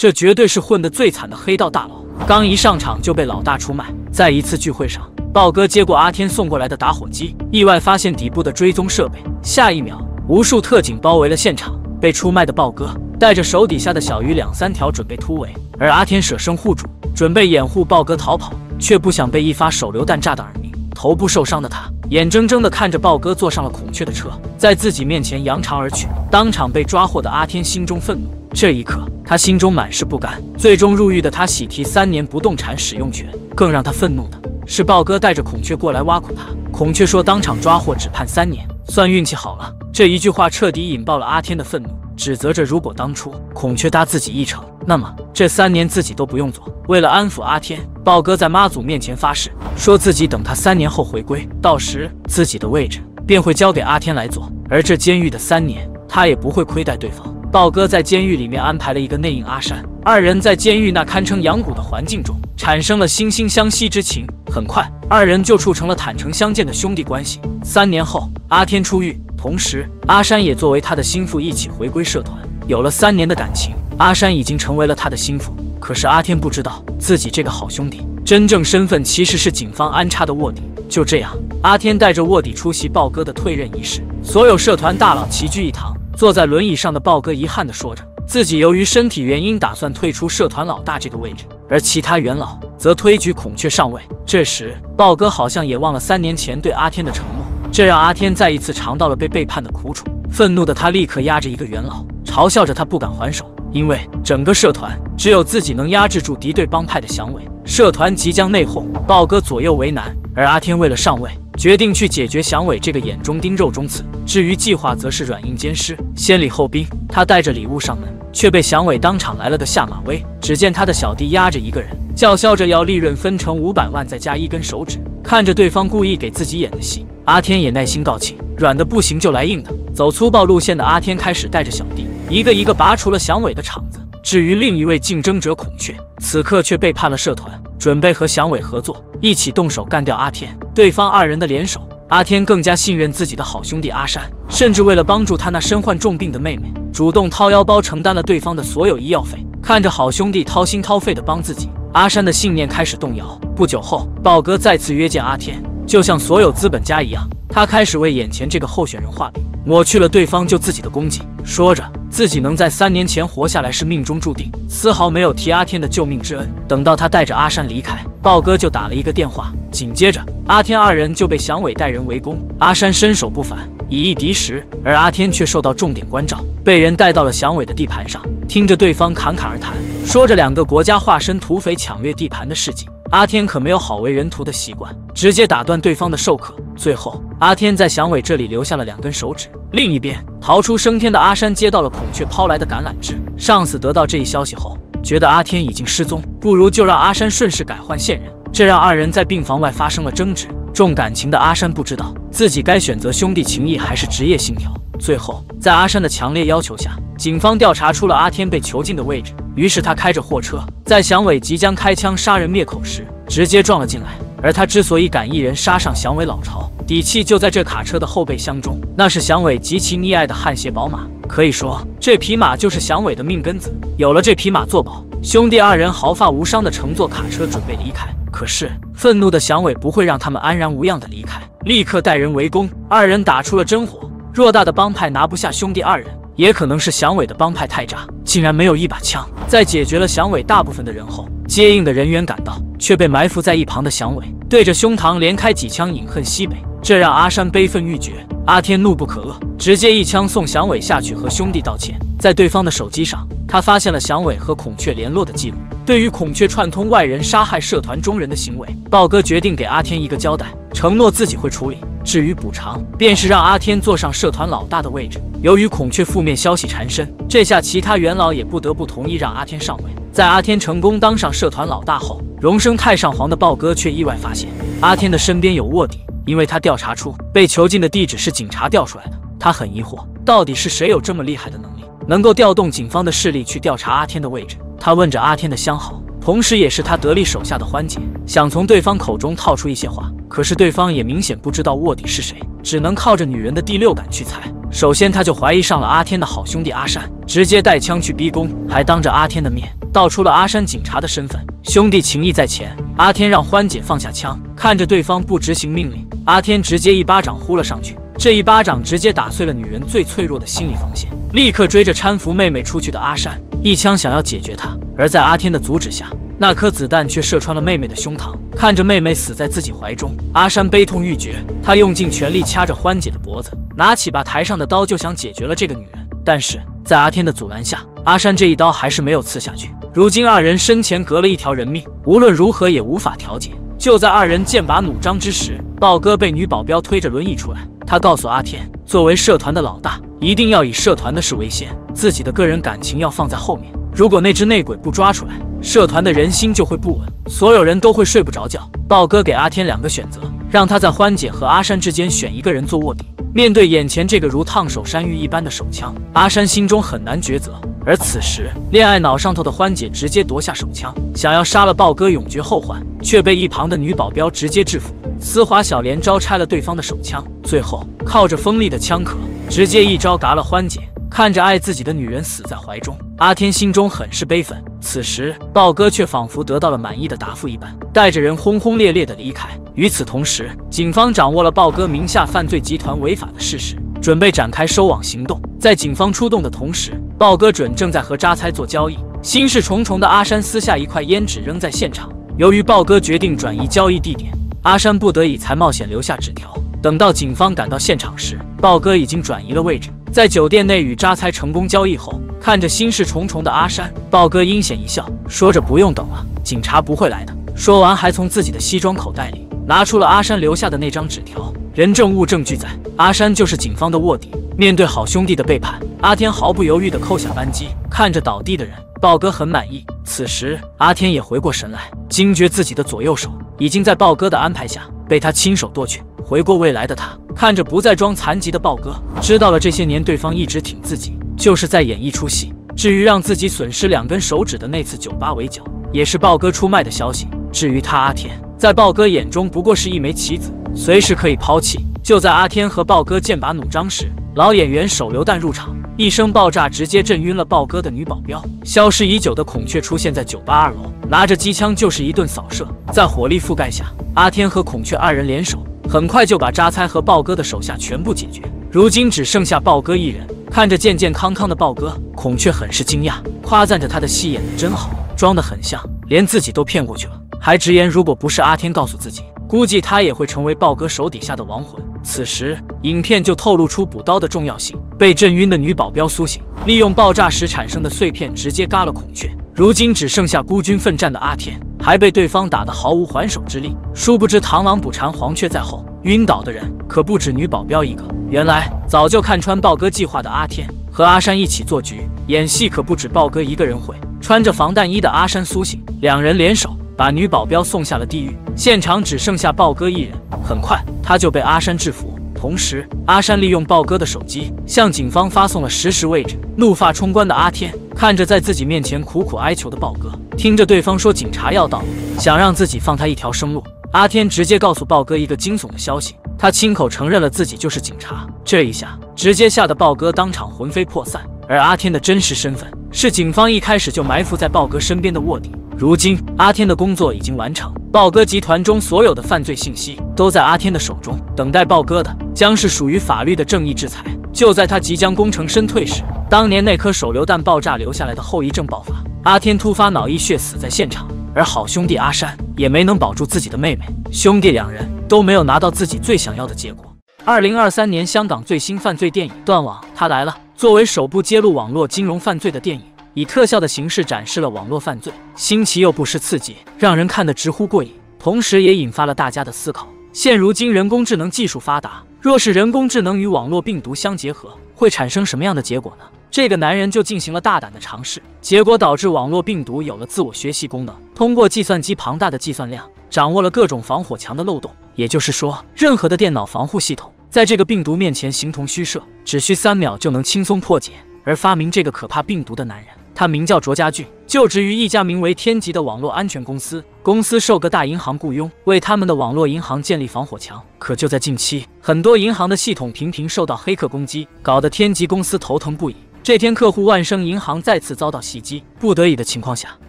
这绝对是混得最惨的黑道大佬。刚一上场就被老大出卖。在一次聚会上，豹哥接过阿天送过来的打火机，意外发现底部的追踪设备。下一秒，无数特警包围了现场。被出卖的豹哥带着手底下的小鱼两三条，准备突围。而阿天舍身护主，准备掩护豹哥逃跑，却不想被一发手榴弹炸到耳鸣。头部受伤的他，眼睁睁地看着豹哥坐上了孔雀的车，在自己面前扬长而去。当场被抓获的阿天心中愤怒，这一刻他心中满是不甘。最终入狱的他喜提三年不动产使用权。更让他愤怒的是，豹哥带着孔雀过来挖苦他。孔雀说当场抓获只判三年，算运气好了。这一句话彻底引爆了阿天的愤怒，指责着如果当初孔雀搭自己一程，那么这三年自己都不用做。为了安抚阿天，豹哥在妈祖面前发誓，说自己等他三年后回归，到时自己的位置便会交给阿天来做。而这监狱的三年，他也不会亏待对方。豹哥在监狱里面安排了一个内应阿山，二人在监狱那堪称阳谷的环境中，产生了惺惺相惜之情。很快，二人就处成了坦诚相见的兄弟关系。三年后，阿天出狱。同时，阿山也作为他的心腹一起回归社团，有了三年的感情，阿山已经成为了他的心腹。可是阿天不知道，自己这个好兄弟真正身份其实是警方安插的卧底。就这样，阿天带着卧底出席豹哥的退任仪式，所有社团大佬齐聚一堂。坐在轮椅上的豹哥遗憾地说着，自己由于身体原因打算退出社团老大这个位置，而其他元老则推举孔雀上位。这时，豹哥好像也忘了三年前对阿天的承诺。这让阿天再一次尝到了被背叛的苦楚。愤怒的他立刻压着一个元老，嘲笑着他不敢还手，因为整个社团只有自己能压制住敌对帮派的响尾。社团即将内讧，豹哥左右为难，而阿天为了上位，决定去解决响尾这个眼中钉、肉中刺。至于计划，则是软硬兼施，先礼后兵。他带着礼物上门，却被响尾当场来了个下马威。只见他的小弟压着一个人，叫嚣着要利润分成五百万，再加一根手指。看着对方故意给自己演的戏。阿天也耐心告罄，软的不行就来硬的。走粗暴路线的阿天开始带着小弟一个一个拔除了响尾的场子。至于另一位竞争者孔雀，此刻却背叛了社团，准备和响尾合作，一起动手干掉阿天。对方二人的联手，阿天更加信任自己的好兄弟阿山，甚至为了帮助他那身患重病的妹妹，主动掏腰包承担了对方的所有医药费。看着好兄弟掏心掏肺的帮自己，阿山的信念开始动摇。不久后，豹哥再次约见阿天。就像所有资本家一样，他开始为眼前这个候选人画饼，抹去了对方救自己的功绩，说着自己能在三年前活下来是命中注定，丝毫没有提阿天的救命之恩。等到他带着阿山离开，豹哥就打了一个电话，紧接着阿天二人就被响尾带人围攻。阿山身手不凡，以一敌十，而阿天却受到重点关照，被人带到了响尾的地盘上，听着对方侃侃而谈，说着两个国家化身土匪抢掠地盘的事迹。阿天可没有好为人徒的习惯，直接打断对方的授课。最后，阿天在响尾这里留下了两根手指。另一边，逃出升天的阿山接到了孔雀抛来的橄榄枝。上司得到这一消息后，觉得阿天已经失踪，不如就让阿山顺势改换线人。这让二人在病房外发生了争执。重感情的阿山不知道自己该选择兄弟情谊还是职业信条。最后，在阿山的强烈要求下，警方调查出了阿天被囚禁的位置。于是他开着货车，在响尾即将开枪杀人灭口时，直接撞了进来。而他之所以敢一人杀上响尾老巢，底气就在这卡车的后备箱中，那是响尾极其溺爱的汗血宝马。可以说，这匹马就是响尾的命根子。有了这匹马作保，兄弟二人毫发无伤地乘坐卡车准备离开。可是，愤怒的响尾不会让他们安然无恙的离开，立刻带人围攻。二人打出了真火，偌大的帮派拿不下兄弟二人。也可能是响尾的帮派太渣，竟然没有一把枪。在解决了响尾大部分的人后，接应的人员赶到，却被埋伏在一旁的响尾对着胸膛连开几枪，饮恨西北。这让阿山悲愤欲绝。阿天怒不可遏，直接一枪送响尾下去，和兄弟道歉。在对方的手机上，他发现了响尾和孔雀联络的记录。对于孔雀串通外人杀害社团中人的行为，豹哥决定给阿天一个交代，承诺自己会处理。至于补偿，便是让阿天坐上社团老大的位置。由于孔雀负面消息缠身，这下其他元老也不得不同意让阿天上位。在阿天成功当上社团老大后，荣升太上皇的豹哥却意外发现阿天的身边有卧底，因为他调查出被囚禁的地址是警察调出来的。他很疑惑，到底是谁有这么厉害的能力，能够调动警方的势力去调查阿天的位置？他问着阿天的相好，同时也是他得力手下的欢姐，想从对方口中套出一些话。可是对方也明显不知道卧底是谁，只能靠着女人的第六感去猜。首先，他就怀疑上了阿天的好兄弟阿山，直接带枪去逼宫，还当着阿天的面道出了阿山警察的身份。兄弟情义在前，阿天让欢姐放下枪，看着对方不执行命令，阿天直接一巴掌呼了上去。这一巴掌直接打碎了女人最脆弱的心理防线，立刻追着搀扶妹妹出去的阿山，一枪想要解决她。而在阿天的阻止下，那颗子弹却射穿了妹妹的胸膛。看着妹妹死在自己怀中，阿山悲痛欲绝，他用尽全力掐着欢姐的脖子，拿起把台上的刀就想解决了这个女人。但是在阿天的阻拦下，阿山这一刀还是没有刺下去。如今二人身前隔了一条人命，无论如何也无法调解。就在二人剑拔弩张之时，豹哥被女保镖推着轮椅出来。他告诉阿天，作为社团的老大，一定要以社团的事为先，自己的个人感情要放在后面。如果那只内鬼不抓出来，社团的人心就会不稳，所有人都会睡不着觉。豹哥给阿天两个选择，让他在欢姐和阿山之间选一个人做卧底。面对眼前这个如烫手山芋一般的手枪，阿山心中很难抉择。而此时，恋爱脑上头的欢姐直接夺下手枪，想要杀了豹哥永绝后患，却被一旁的女保镖直接制服。丝滑小莲招拆了对方的手枪，最后靠着锋利的枪壳，直接一招嘎了欢姐。看着爱自己的女人死在怀中，阿天心中很是悲愤。此时，豹哥却仿佛得到了满意的答复一般，带着人轰轰烈烈的离开。与此同时，警方掌握了豹哥名下犯罪集团违法的事实，准备展开收网行动。在警方出动的同时，豹哥准正在和渣猜做交易。心事重重的阿山撕下一块烟纸扔在现场。由于豹哥决定转移交易地点。阿山不得已才冒险留下纸条。等到警方赶到现场时，豹哥已经转移了位置，在酒店内与渣猜成功交易后，看着心事重重的阿山，豹哥阴险一笑，说着：“不用等了，警察不会来的。”说完，还从自己的西装口袋里拿出了阿山留下的那张纸条。人证物证俱在，阿山就是警方的卧底。面对好兄弟的背叛，阿天毫不犹豫地扣下扳机，看着倒地的人，豹哥很满意。此时，阿天也回过神来，惊觉自己的左右手。已经在豹哥的安排下被他亲手夺去。回过未来的他，看着不再装残疾的豹哥，知道了这些年对方一直挺自己，就是在演一出戏。至于让自己损失两根手指的那次酒吧围剿，也是豹哥出卖的消息。至于他阿天，在豹哥眼中不过是一枚棋子，随时可以抛弃。就在阿天和豹哥剑拔弩张时，老演员手榴弹入场，一声爆炸直接震晕了豹哥的女保镖。消失已久的孔雀出现在酒吧二楼。拿着机枪就是一顿扫射，在火力覆盖下，阿天和孔雀二人联手，很快就把渣猜和豹哥的手下全部解决。如今只剩下豹哥一人，看着健健康康的豹哥，孔雀很是惊讶，夸赞着他的戏演的真好，装得很像，连自己都骗过去了，还直言如果不是阿天告诉自己，估计他也会成为豹哥手底下的亡魂。此时，影片就透露出补刀的重要性。被震晕的女保镖苏醒，利用爆炸时产生的碎片直接嘎了孔雀。如今只剩下孤军奋战的阿天，还被对方打得毫无还手之力。殊不知螳螂捕蝉，黄雀在后，晕倒的人可不止女保镖一个。原来早就看穿豹哥计划的阿天，和阿山一起做局，演戏可不止豹哥一个人会。穿着防弹衣的阿山苏醒，两人联手把女保镖送下了地狱。现场只剩下豹哥一人，很快他就被阿山制服。同时，阿山利用豹哥的手机向警方发送了实时位置。怒发冲冠的阿天看着在自己面前苦苦哀求的豹哥，听着对方说警察要到了，想让自己放他一条生路。阿天直接告诉豹哥一个惊悚的消息，他亲口承认了自己就是警察。这一下直接吓得豹哥当场魂飞魄散。而阿天的真实身份是警方一开始就埋伏在豹哥身边的卧底。如今，阿天的工作已经完成，豹哥集团中所有的犯罪信息都在阿天的手中，等待豹哥的将是属于法律的正义制裁。就在他即将功成身退时，当年那颗手榴弹爆炸留下来的后遗症爆发，阿天突发脑溢血死在现场，而好兄弟阿山也没能保住自己的妹妹，兄弟两人都没有拿到自己最想要的结果。二零二三年香港最新犯罪电影《断网》，他来了，作为首部揭露网络金融犯罪的电影。以特效的形式展示了网络犯罪，新奇又不失刺激，让人看得直呼过瘾。同时，也引发了大家的思考：现如今人工智能技术发达，若是人工智能与网络病毒相结合，会产生什么样的结果呢？这个男人就进行了大胆的尝试，结果导致网络病毒有了自我学习功能，通过计算机庞大的计算量，掌握了各种防火墙的漏洞。也就是说，任何的电脑防护系统在这个病毒面前形同虚设，只需三秒就能轻松破解。而发明这个可怕病毒的男人。他名叫卓家俊，就职于一家名为天极的网络安全公司。公司受各大银行雇佣，为他们的网络银行建立防火墙。可就在近期，很多银行的系统频频受到黑客攻击，搞得天极公司头疼不已。这天，客户万生银行再次遭到袭击，不得已的情况下，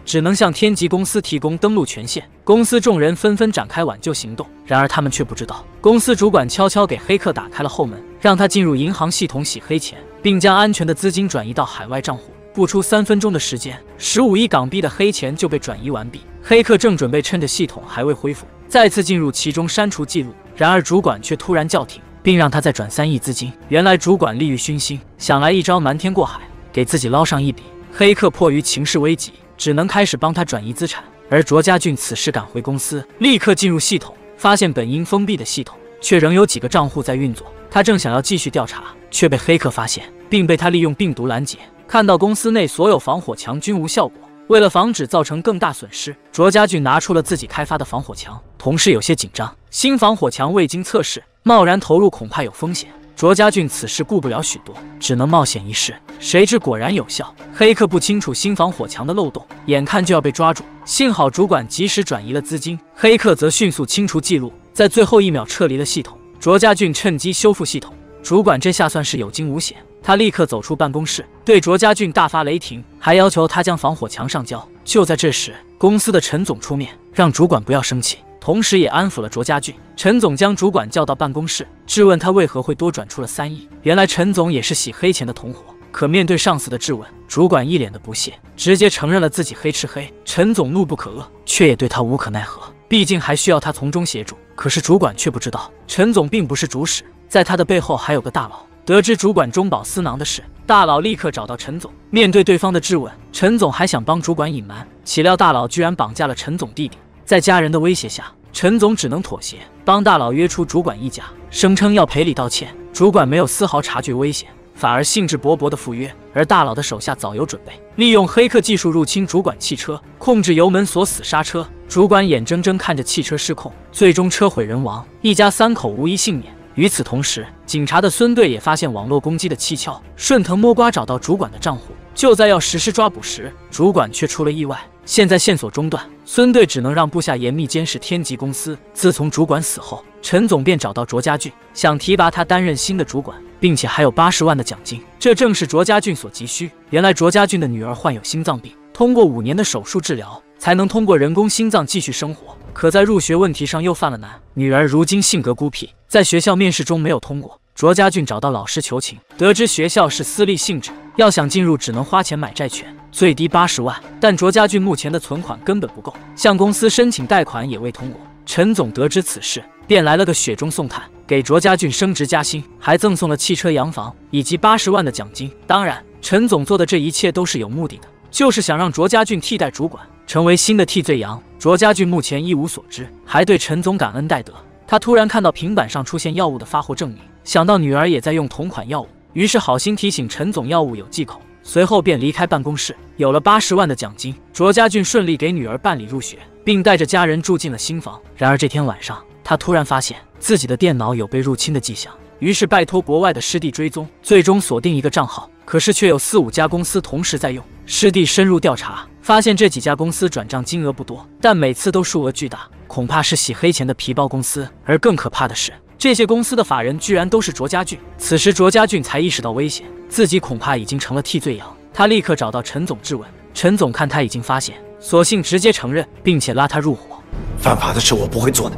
只能向天极公司提供登录权限。公司众人纷纷展开挽救行动，然而他们却不知道，公司主管悄悄给黑客打开了后门，让他进入银行系统洗黑钱，并将安全的资金转移到海外账户。不出三分钟的时间，十五亿港币的黑钱就被转移完毕。黑客正准备趁着系统还未恢复，再次进入其中删除记录，然而主管却突然叫停。并让他再转三亿资金。原来主管利欲熏心，想来一招瞒天过海，给自己捞上一笔。黑客迫于情势危急，只能开始帮他转移资产。而卓家俊此时赶回公司，立刻进入系统，发现本应封闭的系统却仍有几个账户在运作。他正想要继续调查，却被黑客发现，并被他利用病毒拦截。看到公司内所有防火墙均无效果，为了防止造成更大损失，卓家俊拿出了自己开发的防火墙。同事有些紧张，新防火墙未经测试。贸然投入恐怕有风险。卓家俊此时顾不了许多，只能冒险一试。谁知果然有效。黑客不清楚新防火墙的漏洞，眼看就要被抓住，幸好主管及时转移了资金，黑客则迅速清除记录，在最后一秒撤离了系统。卓家俊趁机修复系统，主管这下算是有惊无险。他立刻走出办公室，对卓家俊大发雷霆，还要求他将防火墙上交。就在这时，公司的陈总出面，让主管不要生气。同时也安抚了卓家俊。陈总将主管叫到办公室，质问他为何会多转出了三亿。原来陈总也是洗黑钱的同伙。可面对上司的质问，主管一脸的不屑，直接承认了自己黑吃黑。陈总怒不可遏，却也对他无可奈何，毕竟还需要他从中协助。可是主管却不知道，陈总并不是主使，在他的背后还有个大佬。得知主管中饱私囊的事，大佬立刻找到陈总。面对对方的质问，陈总还想帮主管隐瞒，岂料大佬居然绑架了陈总弟弟。在家人的威胁下，陈总只能妥协，帮大佬约出主管一家，声称要赔礼道歉。主管没有丝毫察觉危险，反而兴致勃勃地赴约。而大佬的手下早有准备，利用黑客技术入侵主管汽车，控制油门锁死刹车。主管眼睁睁看着汽车失控，最终车毁人亡，一家三口无一幸免。与此同时，警察的孙队也发现网络攻击的蹊跷，顺藤摸瓜找到主管的账户。就在要实施抓捕时，主管却出了意外。现在线索中断，孙队只能让部下严密监视天极公司。自从主管死后，陈总便找到卓家俊，想提拔他担任新的主管，并且还有八十万的奖金。这正是卓家俊所急需。原来卓家俊的女儿患有心脏病，通过五年的手术治疗，才能通过人工心脏继续生活。可在入学问题上又犯了难。女儿如今性格孤僻，在学校面试中没有通过。卓家俊找到老师求情，得知学校是私立性质，要想进入只能花钱买债权，最低八十万。但卓家俊目前的存款根本不够，向公司申请贷款也未通过。陈总得知此事，便来了个雪中送炭，给卓家俊升职加薪，还赠送了汽车、洋房以及八十万的奖金。当然，陈总做的这一切都是有目的的，就是想让卓家俊替代主管，成为新的替罪羊。卓家俊目前一无所知，还对陈总感恩戴德。他突然看到平板上出现药物的发货证明。想到女儿也在用同款药物，于是好心提醒陈总药物有忌口，随后便离开办公室。有了八十万的奖金，卓家俊顺利给女儿办理入学，并带着家人住进了新房。然而这天晚上，他突然发现自己的电脑有被入侵的迹象，于是拜托国外的师弟追踪，最终锁定一个账号。可是却有四五家公司同时在用。师弟深入调查，发现这几家公司转账金额不多，但每次都数额巨大，恐怕是洗黑钱的皮包公司。而更可怕的是。这些公司的法人居然都是卓家俊。此时，卓家俊才意识到危险，自己恐怕已经成了替罪羊。他立刻找到陈总质问。陈总看他已经发现，索性直接承认，并且拉他入伙。犯法的事我不会做的，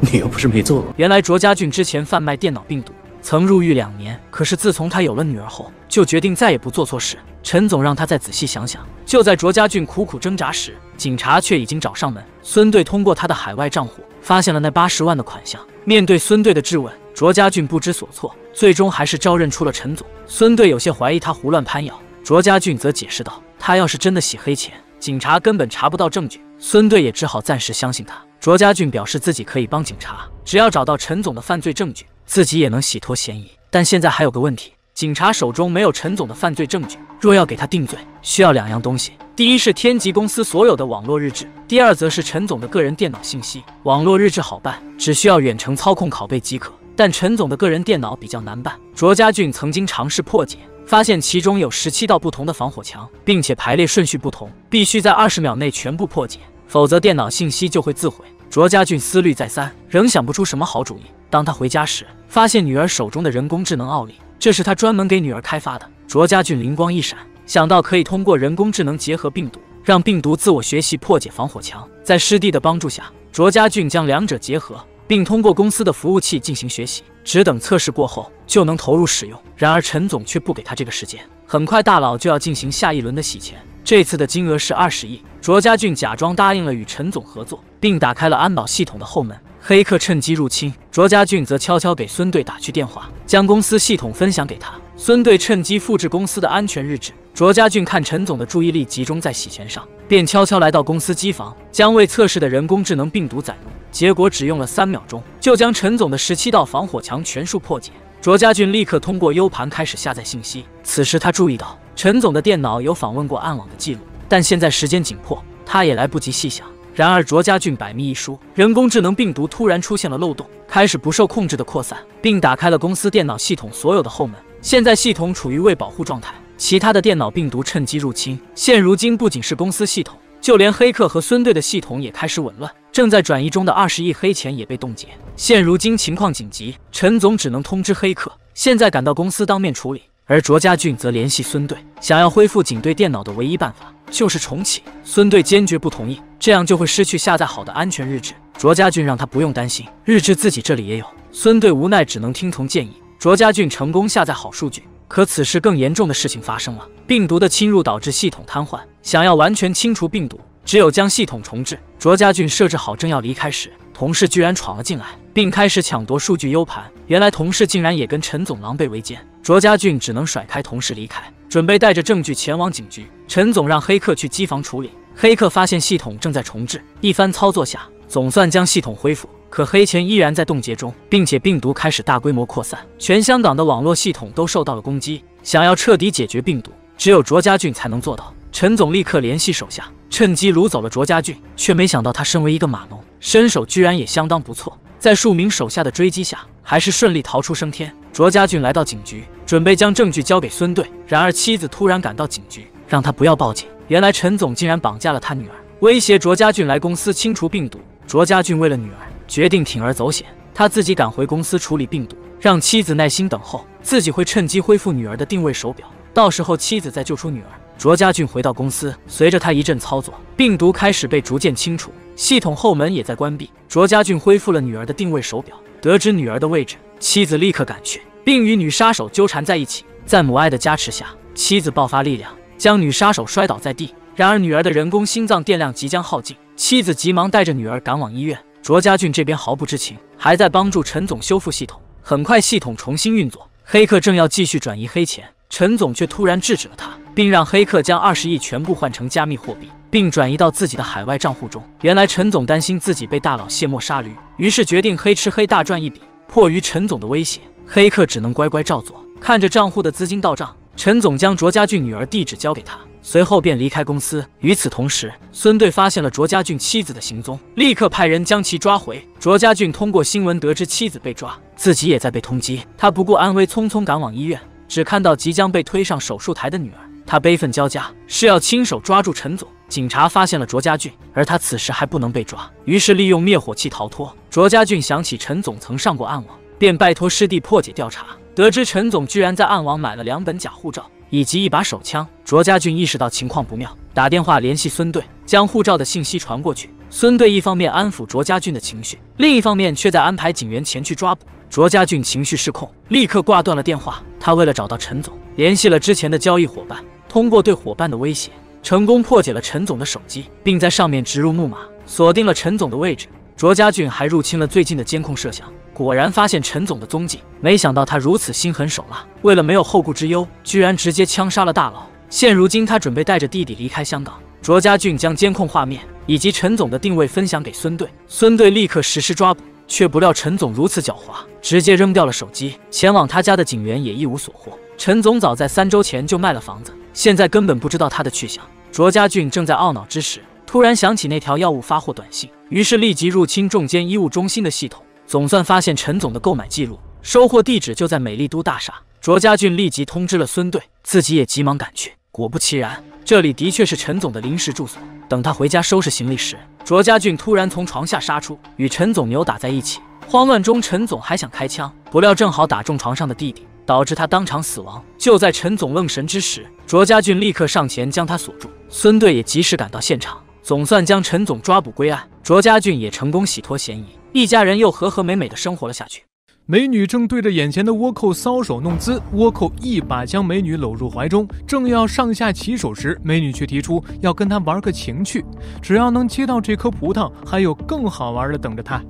你又不是没做过。原来卓家俊之前贩卖电脑病毒。曾入狱两年，可是自从他有了女儿后，就决定再也不做错事。陈总让他再仔细想想。就在卓家俊苦苦挣扎时，警察却已经找上门。孙队通过他的海外账户发现了那八十万的款项。面对孙队的质问，卓家俊不知所措，最终还是招认出了陈总。孙队有些怀疑他胡乱攀咬，卓家俊则解释道：“他要是真的洗黑钱，警察根本查不到证据。”孙队也只好暂时相信他。卓家俊表示自己可以帮警察，只要找到陈总的犯罪证据。自己也能洗脱嫌疑，但现在还有个问题，警察手中没有陈总的犯罪证据。若要给他定罪，需要两样东西：第一是天极公司所有的网络日志，第二则是陈总的个人电脑信息。网络日志好办，只需要远程操控拷贝即可，但陈总的个人电脑比较难办。卓家俊曾经尝试破解，发现其中有十七道不同的防火墙，并且排列顺序不同，必须在二十秒内全部破解，否则电脑信息就会自毁。卓家俊思虑再三，仍想不出什么好主意。当他回家时，发现女儿手中的人工智能奥利，这是他专门给女儿开发的。卓家俊灵光一闪，想到可以通过人工智能结合病毒，让病毒自我学习破解防火墙。在师弟的帮助下，卓家俊将两者结合，并通过公司的服务器进行学习，只等测试过后就能投入使用。然而陈总却不给他这个时间，很快大佬就要进行下一轮的洗钱。这次的金额是二十亿。卓家俊假装答应了与陈总合作，并打开了安保系统的后门。黑客趁机入侵，卓家俊则悄悄给孙队打去电话，将公司系统分享给他。孙队趁机复制公司的安全日志。卓家俊看陈总的注意力集中在洗钱上，便悄悄来到公司机房，将未测试的人工智能病毒载入。结果只用了三秒钟，就将陈总的十七道防火墙全数破解。卓家俊立刻通过 U 盘开始下载信息。此时他注意到。陈总的电脑有访问过暗网的记录，但现在时间紧迫，他也来不及细想。然而卓家俊百密一疏，人工智能病毒突然出现了漏洞，开始不受控制的扩散，并打开了公司电脑系统所有的后门。现在系统处于未保护状态，其他的电脑病毒趁机入侵。现如今不仅是公司系统，就连黑客和孙队的系统也开始紊乱。正在转移中的二十亿黑钱也被冻结。现如今情况紧急，陈总只能通知黑客，现在赶到公司当面处理。而卓家俊则联系孙队，想要恢复警队电脑的唯一办法就是重启。孙队坚决不同意，这样就会失去下载好的安全日志。卓家俊让他不用担心，日志自己这里也有。孙队无奈只能听从建议。卓家俊成功下载好数据，可此时更严重的事情发生了，病毒的侵入导致系统瘫痪。想要完全清除病毒，只有将系统重置。卓家俊设置好，正要离开时，同事居然闯了进来，并开始抢夺数据 U 盘。原来同事竟然也跟陈总狼狈为奸。卓家俊只能甩开同事离开，准备带着证据前往警局。陈总让黑客去机房处理。黑客发现系统正在重置，一番操作下，总算将系统恢复。可黑钱依然在冻结中，并且病毒开始大规模扩散，全香港的网络系统都受到了攻击。想要彻底解决病毒，只有卓家俊才能做到。陈总立刻联系手下，趁机掳走了卓家俊，却没想到他身为一个码农，身手居然也相当不错。在数名手下的追击下，还是顺利逃出升天。卓家俊来到警局，准备将证据交给孙队。然而妻子突然赶到警局，让他不要报警。原来陈总竟然绑架了他女儿，威胁卓家俊来公司清除病毒。卓家俊为了女儿，决定铤而走险，他自己赶回公司处理病毒，让妻子耐心等候，自己会趁机恢复女儿的定位手表。到时候妻子再救出女儿。卓家俊回到公司，随着他一阵操作，病毒开始被逐渐清除。系统后门也在关闭，卓家俊恢复了女儿的定位手表。得知女儿的位置，妻子立刻赶去，并与女杀手纠缠在一起。在母爱的加持下，妻子爆发力量，将女杀手摔倒在地。然而女儿的人工心脏电量即将耗尽，妻子急忙带着女儿赶往医院。卓家俊这边毫不知情，还在帮助陈总修复系统。很快，系统重新运作，黑客正要继续转移黑钱，陈总却突然制止了他，并让黑客将二十亿全部换成加密货币。并转移到自己的海外账户中。原来陈总担心自己被大佬卸磨杀驴，于是决定黑吃黑大赚一笔。迫于陈总的威胁，黑客只能乖乖照做。看着账户的资金到账，陈总将卓家俊女儿地址交给他，随后便离开公司。与此同时，孙队发现了卓家俊妻子的行踪，立刻派人将其抓回。卓家俊通过新闻得知妻子被抓，自己也在被通缉。他不顾安危，匆匆赶往医院，只看到即将被推上手术台的女儿。他悲愤交加，是要亲手抓住陈总。警察发现了卓家俊，而他此时还不能被抓，于是利用灭火器逃脱。卓家俊想起陈总曾上过暗网，便拜托师弟破解调查。得知陈总居然在暗网买了两本假护照以及一把手枪，卓家俊意识到情况不妙，打电话联系孙队，将护照的信息传过去。孙队一方面安抚卓家俊的情绪，另一方面却在安排警员前去抓捕卓家俊。情绪失控，立刻挂断了电话。他为了找到陈总，联系了之前的交易伙伴。通过对伙伴的威胁，成功破解了陈总的手机，并在上面植入木马，锁定了陈总的位置。卓家俊还入侵了最近的监控摄像，果然发现陈总的踪迹。没想到他如此心狠手辣，为了没有后顾之忧，居然直接枪杀了大佬。现如今他准备带着弟弟离开香港。卓家俊将监控画面以及陈总的定位分享给孙队，孙队立刻实施抓捕，却不料陈总如此狡猾，直接扔掉了手机。前往他家的警员也一无所获。陈总早在三周前就卖了房子。现在根本不知道他的去向。卓家俊正在懊恼之时，突然想起那条药物发货短信，于是立即入侵重间医务中心的系统，总算发现陈总的购买记录，收货地址就在美丽都大厦。卓家俊立即通知了孙队，自己也急忙赶去。果不其然，这里的确是陈总的临时住所。等他回家收拾行李时，卓家俊突然从床下杀出，与陈总扭打在一起。慌乱中，陈总还想开枪，不料正好打中床上的弟弟，导致他当场死亡。就在陈总愣神之时，卓家俊立刻上前将他锁住。孙队也及时赶到现场，总算将陈总抓捕归案。卓家俊也成功洗脱嫌疑，一家人又和和美美的生活了下去。美女正对着眼前的倭寇搔首弄姿，倭寇一把将美女搂入怀中，正要上下其手时，美女却提出要跟他玩个情趣，只要能接到这颗葡萄，还有更好玩的等着他。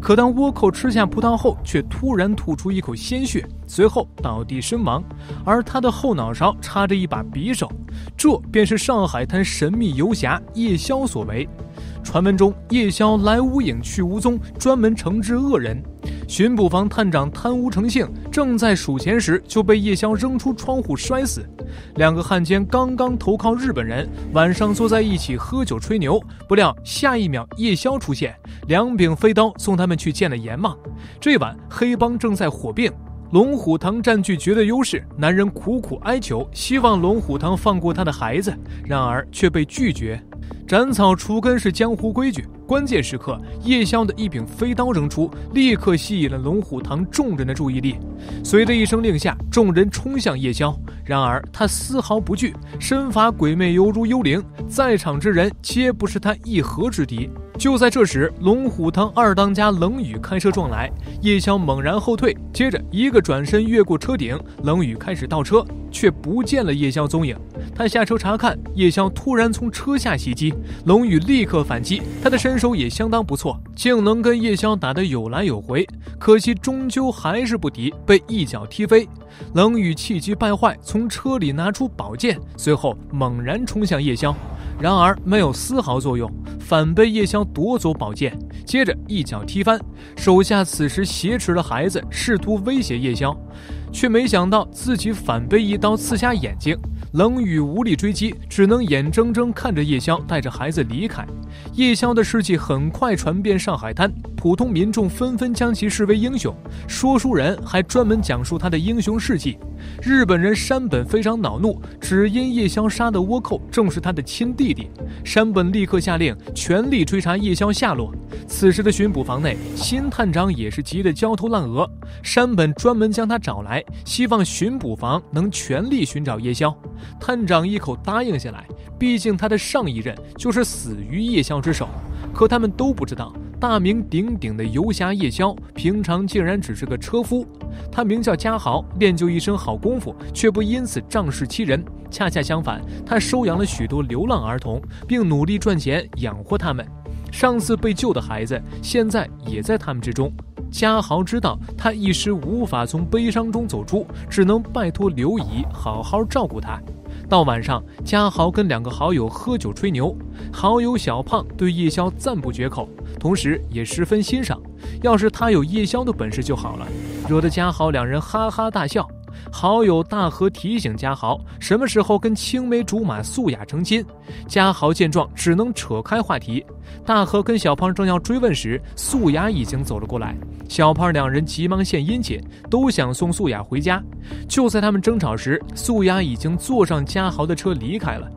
可当倭寇吃下葡萄后，却突然吐出一口鲜血，随后倒地身亡，而他的后脑勺插着一把匕首。这便是上海滩神秘游侠叶宵所为。传闻中，夜宵来无影去无踪，专门惩治恶人。巡捕房探长贪污成性，正在数钱时就被夜宵扔出窗户摔死。两个汉奸刚刚投靠日本人，晚上坐在一起喝酒吹牛，不料下一秒夜宵出现，两柄飞刀送他们去见了阎王。这晚黑帮正在火并，龙虎堂占据绝对优势，男人苦苦哀求，希望龙虎堂放过他的孩子，然而却被拒绝。斩草除根是江湖规矩，关键时刻，叶宵的一柄飞刀扔出，立刻吸引了龙虎堂众人的注意力。随着一声令下，众人冲向叶宵，然而他丝毫不惧，身法鬼魅，犹如幽灵，在场之人皆不是他一合之敌。就在这时，龙虎堂二当家冷雨开车撞来，叶宵猛然后退，接着一个转身越过车顶，冷雨开始倒车，却不见了叶宵踪影。他下车查看，叶宵突然从车下袭击，龙宇立刻反击，他的身手也相当不错，竟能跟叶宵打得有来有回。可惜终究还是不敌，被一脚踢飞。冷雨气急败坏，从车里拿出宝剑，随后猛然冲向叶宵，然而没有丝毫作用，反被叶宵夺走宝剑，接着一脚踢翻。手下此时挟持了孩子，试图威胁叶宵，却没想到自己反被一刀刺瞎眼睛。冷雨无力追击，只能眼睁睁看着叶萧带着孩子离开。叶萧的事迹很快传遍上海滩，普通民众纷纷将其视为英雄，说书人还专门讲述他的英雄事迹。日本人山本非常恼怒，只因叶宵杀的倭寇正是他的亲弟弟。山本立刻下令全力追查叶宵下落。此时的巡捕房内，新探长也是急得焦头烂额。山本专门将他找来，希望巡捕房能全力寻找叶宵。探长一口答应下来，毕竟他的上一任就是死于叶宵之手。可他们都不知道。大名鼎鼎的游侠叶宵，平常竟然只是个车夫。他名叫嘉豪，练就一身好功夫，却不因此仗势欺人。恰恰相反，他收养了许多流浪儿童，并努力赚钱养活他们。上次被救的孩子，现在也在他们之中。嘉豪知道他一时无法从悲伤中走出，只能拜托刘姨好好照顾他。到晚上，嘉豪跟两个好友喝酒吹牛，好友小胖对夜宵赞不绝口，同时也十分欣赏。要是他有夜宵的本事就好了，惹得嘉豪两人哈哈大笑。好友大和提醒嘉豪，什么时候跟青梅竹马素雅成亲？嘉豪见状，只能扯开话题。大和跟小胖正要追问时，素雅已经走了过来。小胖两人急忙献殷勤，都想送素雅回家。就在他们争吵时，素雅已经坐上嘉豪的车离开了。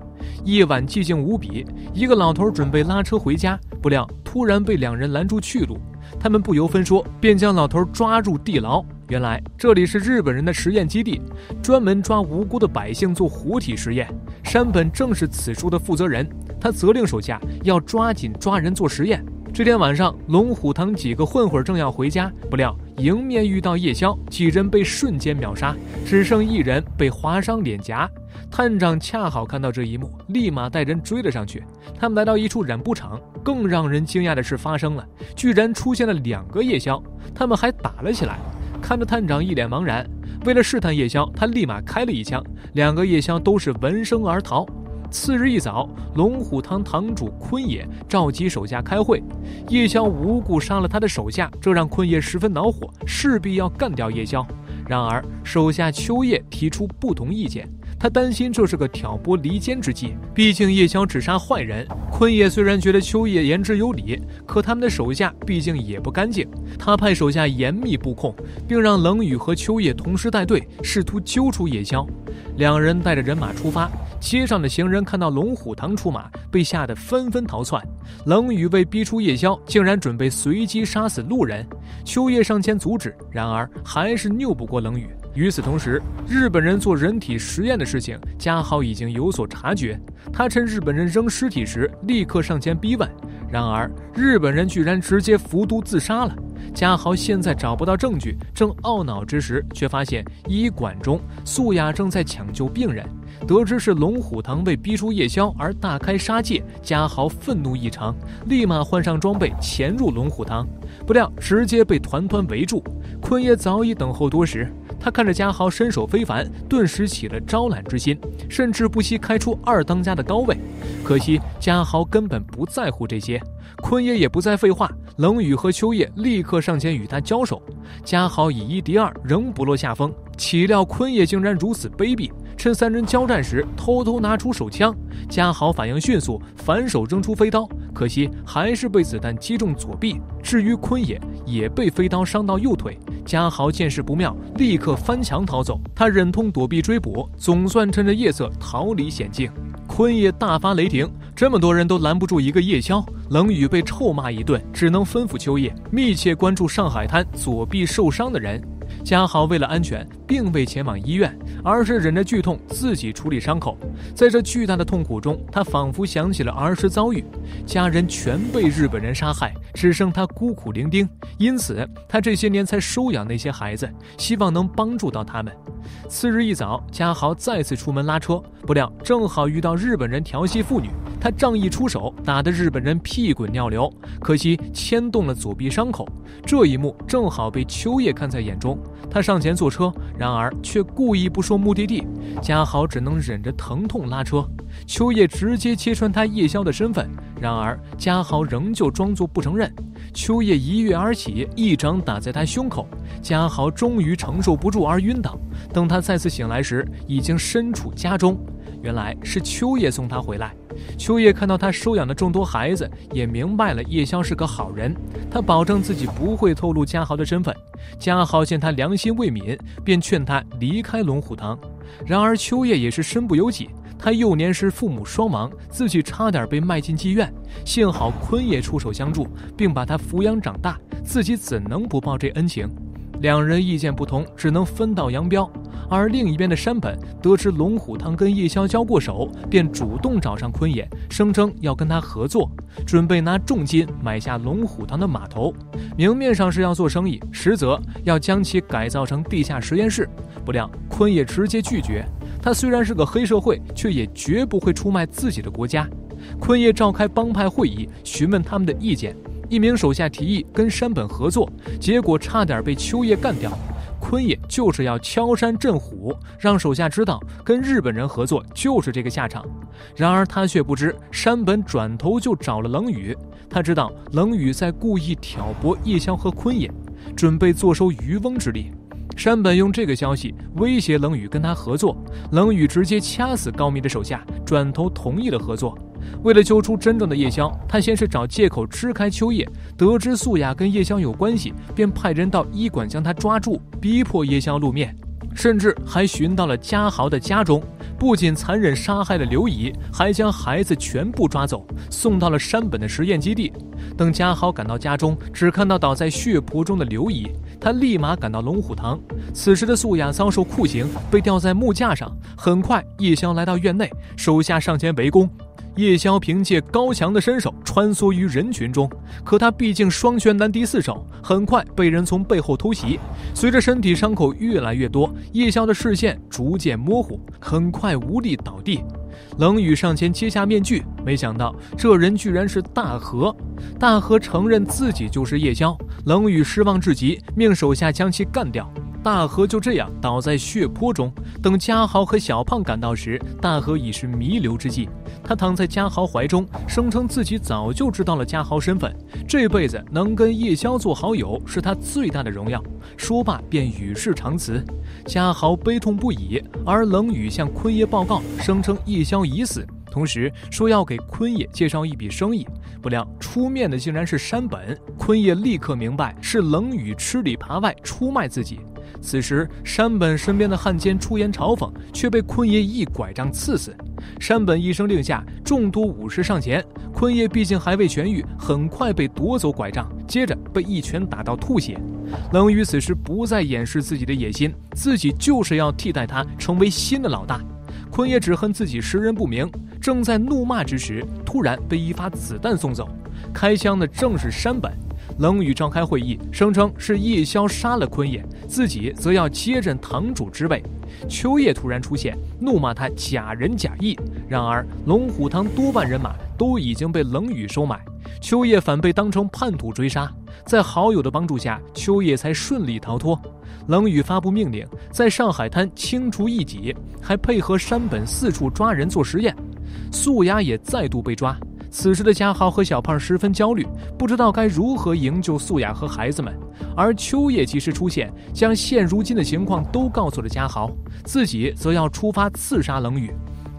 夜晚寂静无比，一个老头准备拉车回家，不料突然被两人拦住去路。他们不由分说，便将老头抓入地牢。原来这里是日本人的实验基地，专门抓无辜的百姓做活体实验。山本正是此处的负责人，他责令手下要抓紧抓人做实验。这天晚上，龙虎堂几个混混正要回家，不料迎面遇到夜宵，几人被瞬间秒杀，只剩一人被划伤脸颊。探长恰好看到这一幕，立马带人追了上去。他们来到一处染布厂，更让人惊讶的事发生了，居然出现了两个夜宵，他们还打了起来。看着探长一脸茫然，为了试探夜宵，他立马开了一枪，两个夜宵都是闻声而逃。次日一早，龙虎堂堂主坤野召集手下开会，夜宵无故杀了他的手下，这让坤野十分恼火，势必要干掉夜宵。然而手下秋叶提出不同意见，他担心这是个挑拨离间之计。毕竟叶宵只杀坏人，坤爷虽然觉得秋叶言之有理，可他们的手下毕竟也不干净。他派手下严密布控，并让冷雨和秋叶同时带队，试图揪出叶宵。两人带着人马出发，街上的行人看到龙虎堂出马，被吓得纷纷逃窜。冷雨为逼出夜宵，竟然准备随机杀死路人。秋叶上前阻止，然而还是拗不过冷雨。与此同时，日本人做人体实验的事情，嘉豪已经有所察觉。他趁日本人扔尸体时，立刻上前逼问。然而，日本人居然直接服毒自杀了。嘉豪现在找不到证据，正懊恼之时，却发现医馆中素雅正在抢救病人。得知是龙虎堂为逼出夜宵而大开杀戒，嘉豪愤怒异常，立马换上装备潜入龙虎堂，不料直接被团团围住。坤爷早已等候多时。他看着嘉豪身手非凡，顿时起了招揽之心，甚至不惜开出二当家的高位。可惜嘉豪根本不在乎这些，坤爷也不再废话，冷雨和秋叶立刻上前与他交手。嘉豪以一敌二，仍不落下风。岂料坤爷竟然如此卑鄙，趁三人交战时偷偷拿出手枪。嘉豪反应迅速，反手扔出飞刀，可惜还是被子弹击中左臂。至于坤野，也被飞刀伤到右腿。嘉豪见势不妙，立刻翻墙逃走。他忍痛躲避追捕，总算趁着夜色逃离险境。坤野大发雷霆，这么多人都拦不住一个夜宵。冷雨被臭骂一顿，只能吩咐秋叶密切关注上海滩左臂受伤的人。嘉豪为了安全，并未前往医院，而是忍着剧痛自己处理伤口。在这巨大的痛苦中，他仿佛想起了儿时遭遇，家人全被日本人杀害，只剩他孤苦伶仃。因此，他这些年才收养那些孩子，希望能帮助到他们。次日一早，嘉豪再次出门拉车，不料正好遇到日本人调戏妇女。他仗义出手，打得日本人屁滚尿流，可惜牵动了左臂伤口。这一幕正好被秋叶看在眼中，他上前坐车，然而却故意不说目的地。嘉豪只能忍着疼痛拉车。秋叶直接揭穿他夜宵的身份，然而嘉豪仍旧装作不承认。秋叶一跃而起，一掌打在他胸口，嘉豪终于承受不住而晕倒。等他再次醒来时，已经身处家中。原来是秋叶送他回来。秋叶看到他收养的众多孩子，也明白了叶宵是个好人。他保证自己不会透露嘉豪的身份。嘉豪见他良心未泯，便劝他离开龙虎堂。然而秋叶也是身不由己。他幼年时父母双亡，自己差点被卖进妓院，幸好坤爷出手相助，并把他抚养长大，自己怎能不报这恩情？两人意见不同，只能分道扬镳。而另一边的山本得知龙虎堂跟叶宵交过手，便主动找上坤野，声称要跟他合作，准备拿重金买下龙虎堂的码头。明面上是要做生意，实则要将其改造成地下实验室。不料坤野直接拒绝，他虽然是个黑社会，却也绝不会出卖自己的国家。坤野召开帮派会议，询问他们的意见。一名手下提议跟山本合作，结果差点被秋叶干掉。坤也就是要敲山震虎，让手下知道跟日本人合作就是这个下场。然而他却不知，山本转头就找了冷雨。他知道冷雨在故意挑拨叶宵和坤也，准备坐收渔翁之利。山本用这个消息威胁冷雨跟他合作，冷雨直接掐死高明的手下，转头同意了合作。为了揪出真正的夜宵，他先是找借口支开秋叶，得知素雅跟夜宵有关系，便派人到医馆将他抓住，逼迫夜宵露面，甚至还寻到了嘉豪的家中，不仅残忍杀害了刘乙，还将孩子全部抓走，送到了山本的实验基地。等嘉豪赶到家中，只看到倒在血泊中的刘乙，他立马赶到龙虎堂。此时的素雅遭受酷刑，被吊在木架上。很快，叶宵来到院内，手下上前围攻。叶宵凭借高强的身手穿梭于人群中，可他毕竟双拳难敌四手，很快被人从背后偷袭。随着身体伤口越来越多，叶宵的视线逐渐模糊，很快无力倒地。冷雨上前揭下面具，没想到这人居然是大和。大和承认自己就是叶宵，冷雨失望至极，命手下将其干掉。大河就这样倒在血泊中。等嘉豪和小胖赶到时，大河已是弥留之际。他躺在嘉豪怀中，声称自己早就知道了嘉豪身份，这辈子能跟叶宵做好友是他最大的荣耀。说罢便与世长辞。嘉豪悲痛不已，而冷雨向坤爷报告，声称叶宵已死。同时说要给坤爷介绍一笔生意，不料出面的竟然是山本。坤爷立刻明白是冷雨吃里扒外出卖自己。此时山本身边的汉奸出言嘲讽，却被坤爷一拐杖刺死。山本一声令下，众多武士上前。坤爷毕竟还未痊愈，很快被夺走拐杖，接着被一拳打到吐血。冷雨此时不再掩饰自己的野心，自己就是要替代他成为新的老大。坤爷只恨自己识人不明。正在怒骂之时，突然被一发子弹送走。开枪的正是山本。冷雨召开会议，声称是叶宵杀了坤爷，自己则要接任堂主之位。秋叶突然出现，怒骂他假仁假义。然而龙虎堂多半人马都已经被冷雨收买，秋叶反被当成叛徒追杀。在好友的帮助下，秋叶才顺利逃脱。冷雨发布命令，在上海滩清除异己，还配合山本四处抓人做实验。素雅也再度被抓。此时的嘉豪和小胖十分焦虑，不知道该如何营救素雅和孩子们。而秋叶及时出现，将现如今的情况都告诉了嘉豪，自己则要出发刺杀冷雨。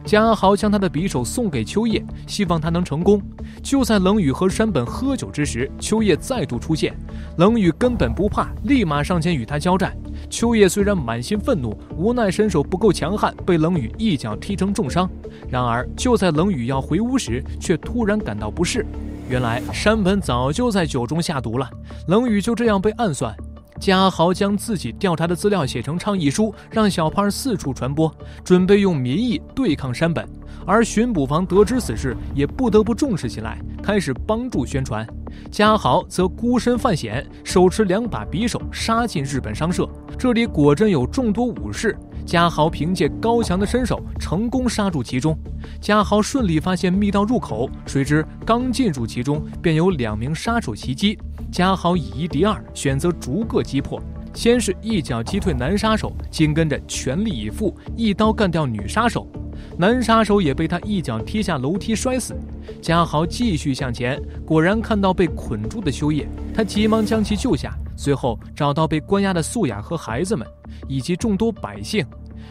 嘉豪将他的匕首送给秋叶，希望他能成功。就在冷雨和山本喝酒之时，秋叶再度出现。冷雨根本不怕，立马上前与他交战。秋叶虽然满心愤怒，无奈身手不够强悍，被冷雨一脚踢成重伤。然而就在冷雨要回屋时，却突然感到不适。原来山本早就在酒中下毒了，冷雨就这样被暗算。嘉豪将自己调查的资料写成倡议书，让小胖四处传播，准备用民意对抗山本。而巡捕房得知此事，也不得不重视起来，开始帮助宣传。嘉豪则孤身犯险，手持两把匕首杀进日本商社。这里果真有众多武士，嘉豪凭借高强的身手，成功杀入其中。嘉豪顺利发现密道入口，谁知刚进入其中，便有两名杀手袭击。嘉豪以一敌二，选择逐个击破。先是一脚击退男杀手，紧跟着全力以赴，一刀干掉女杀手。男杀手也被他一脚踢下楼梯摔死。嘉豪继续向前，果然看到被捆住的秋叶，他急忙将其救下。随后找到被关押的素雅和孩子们，以及众多百姓。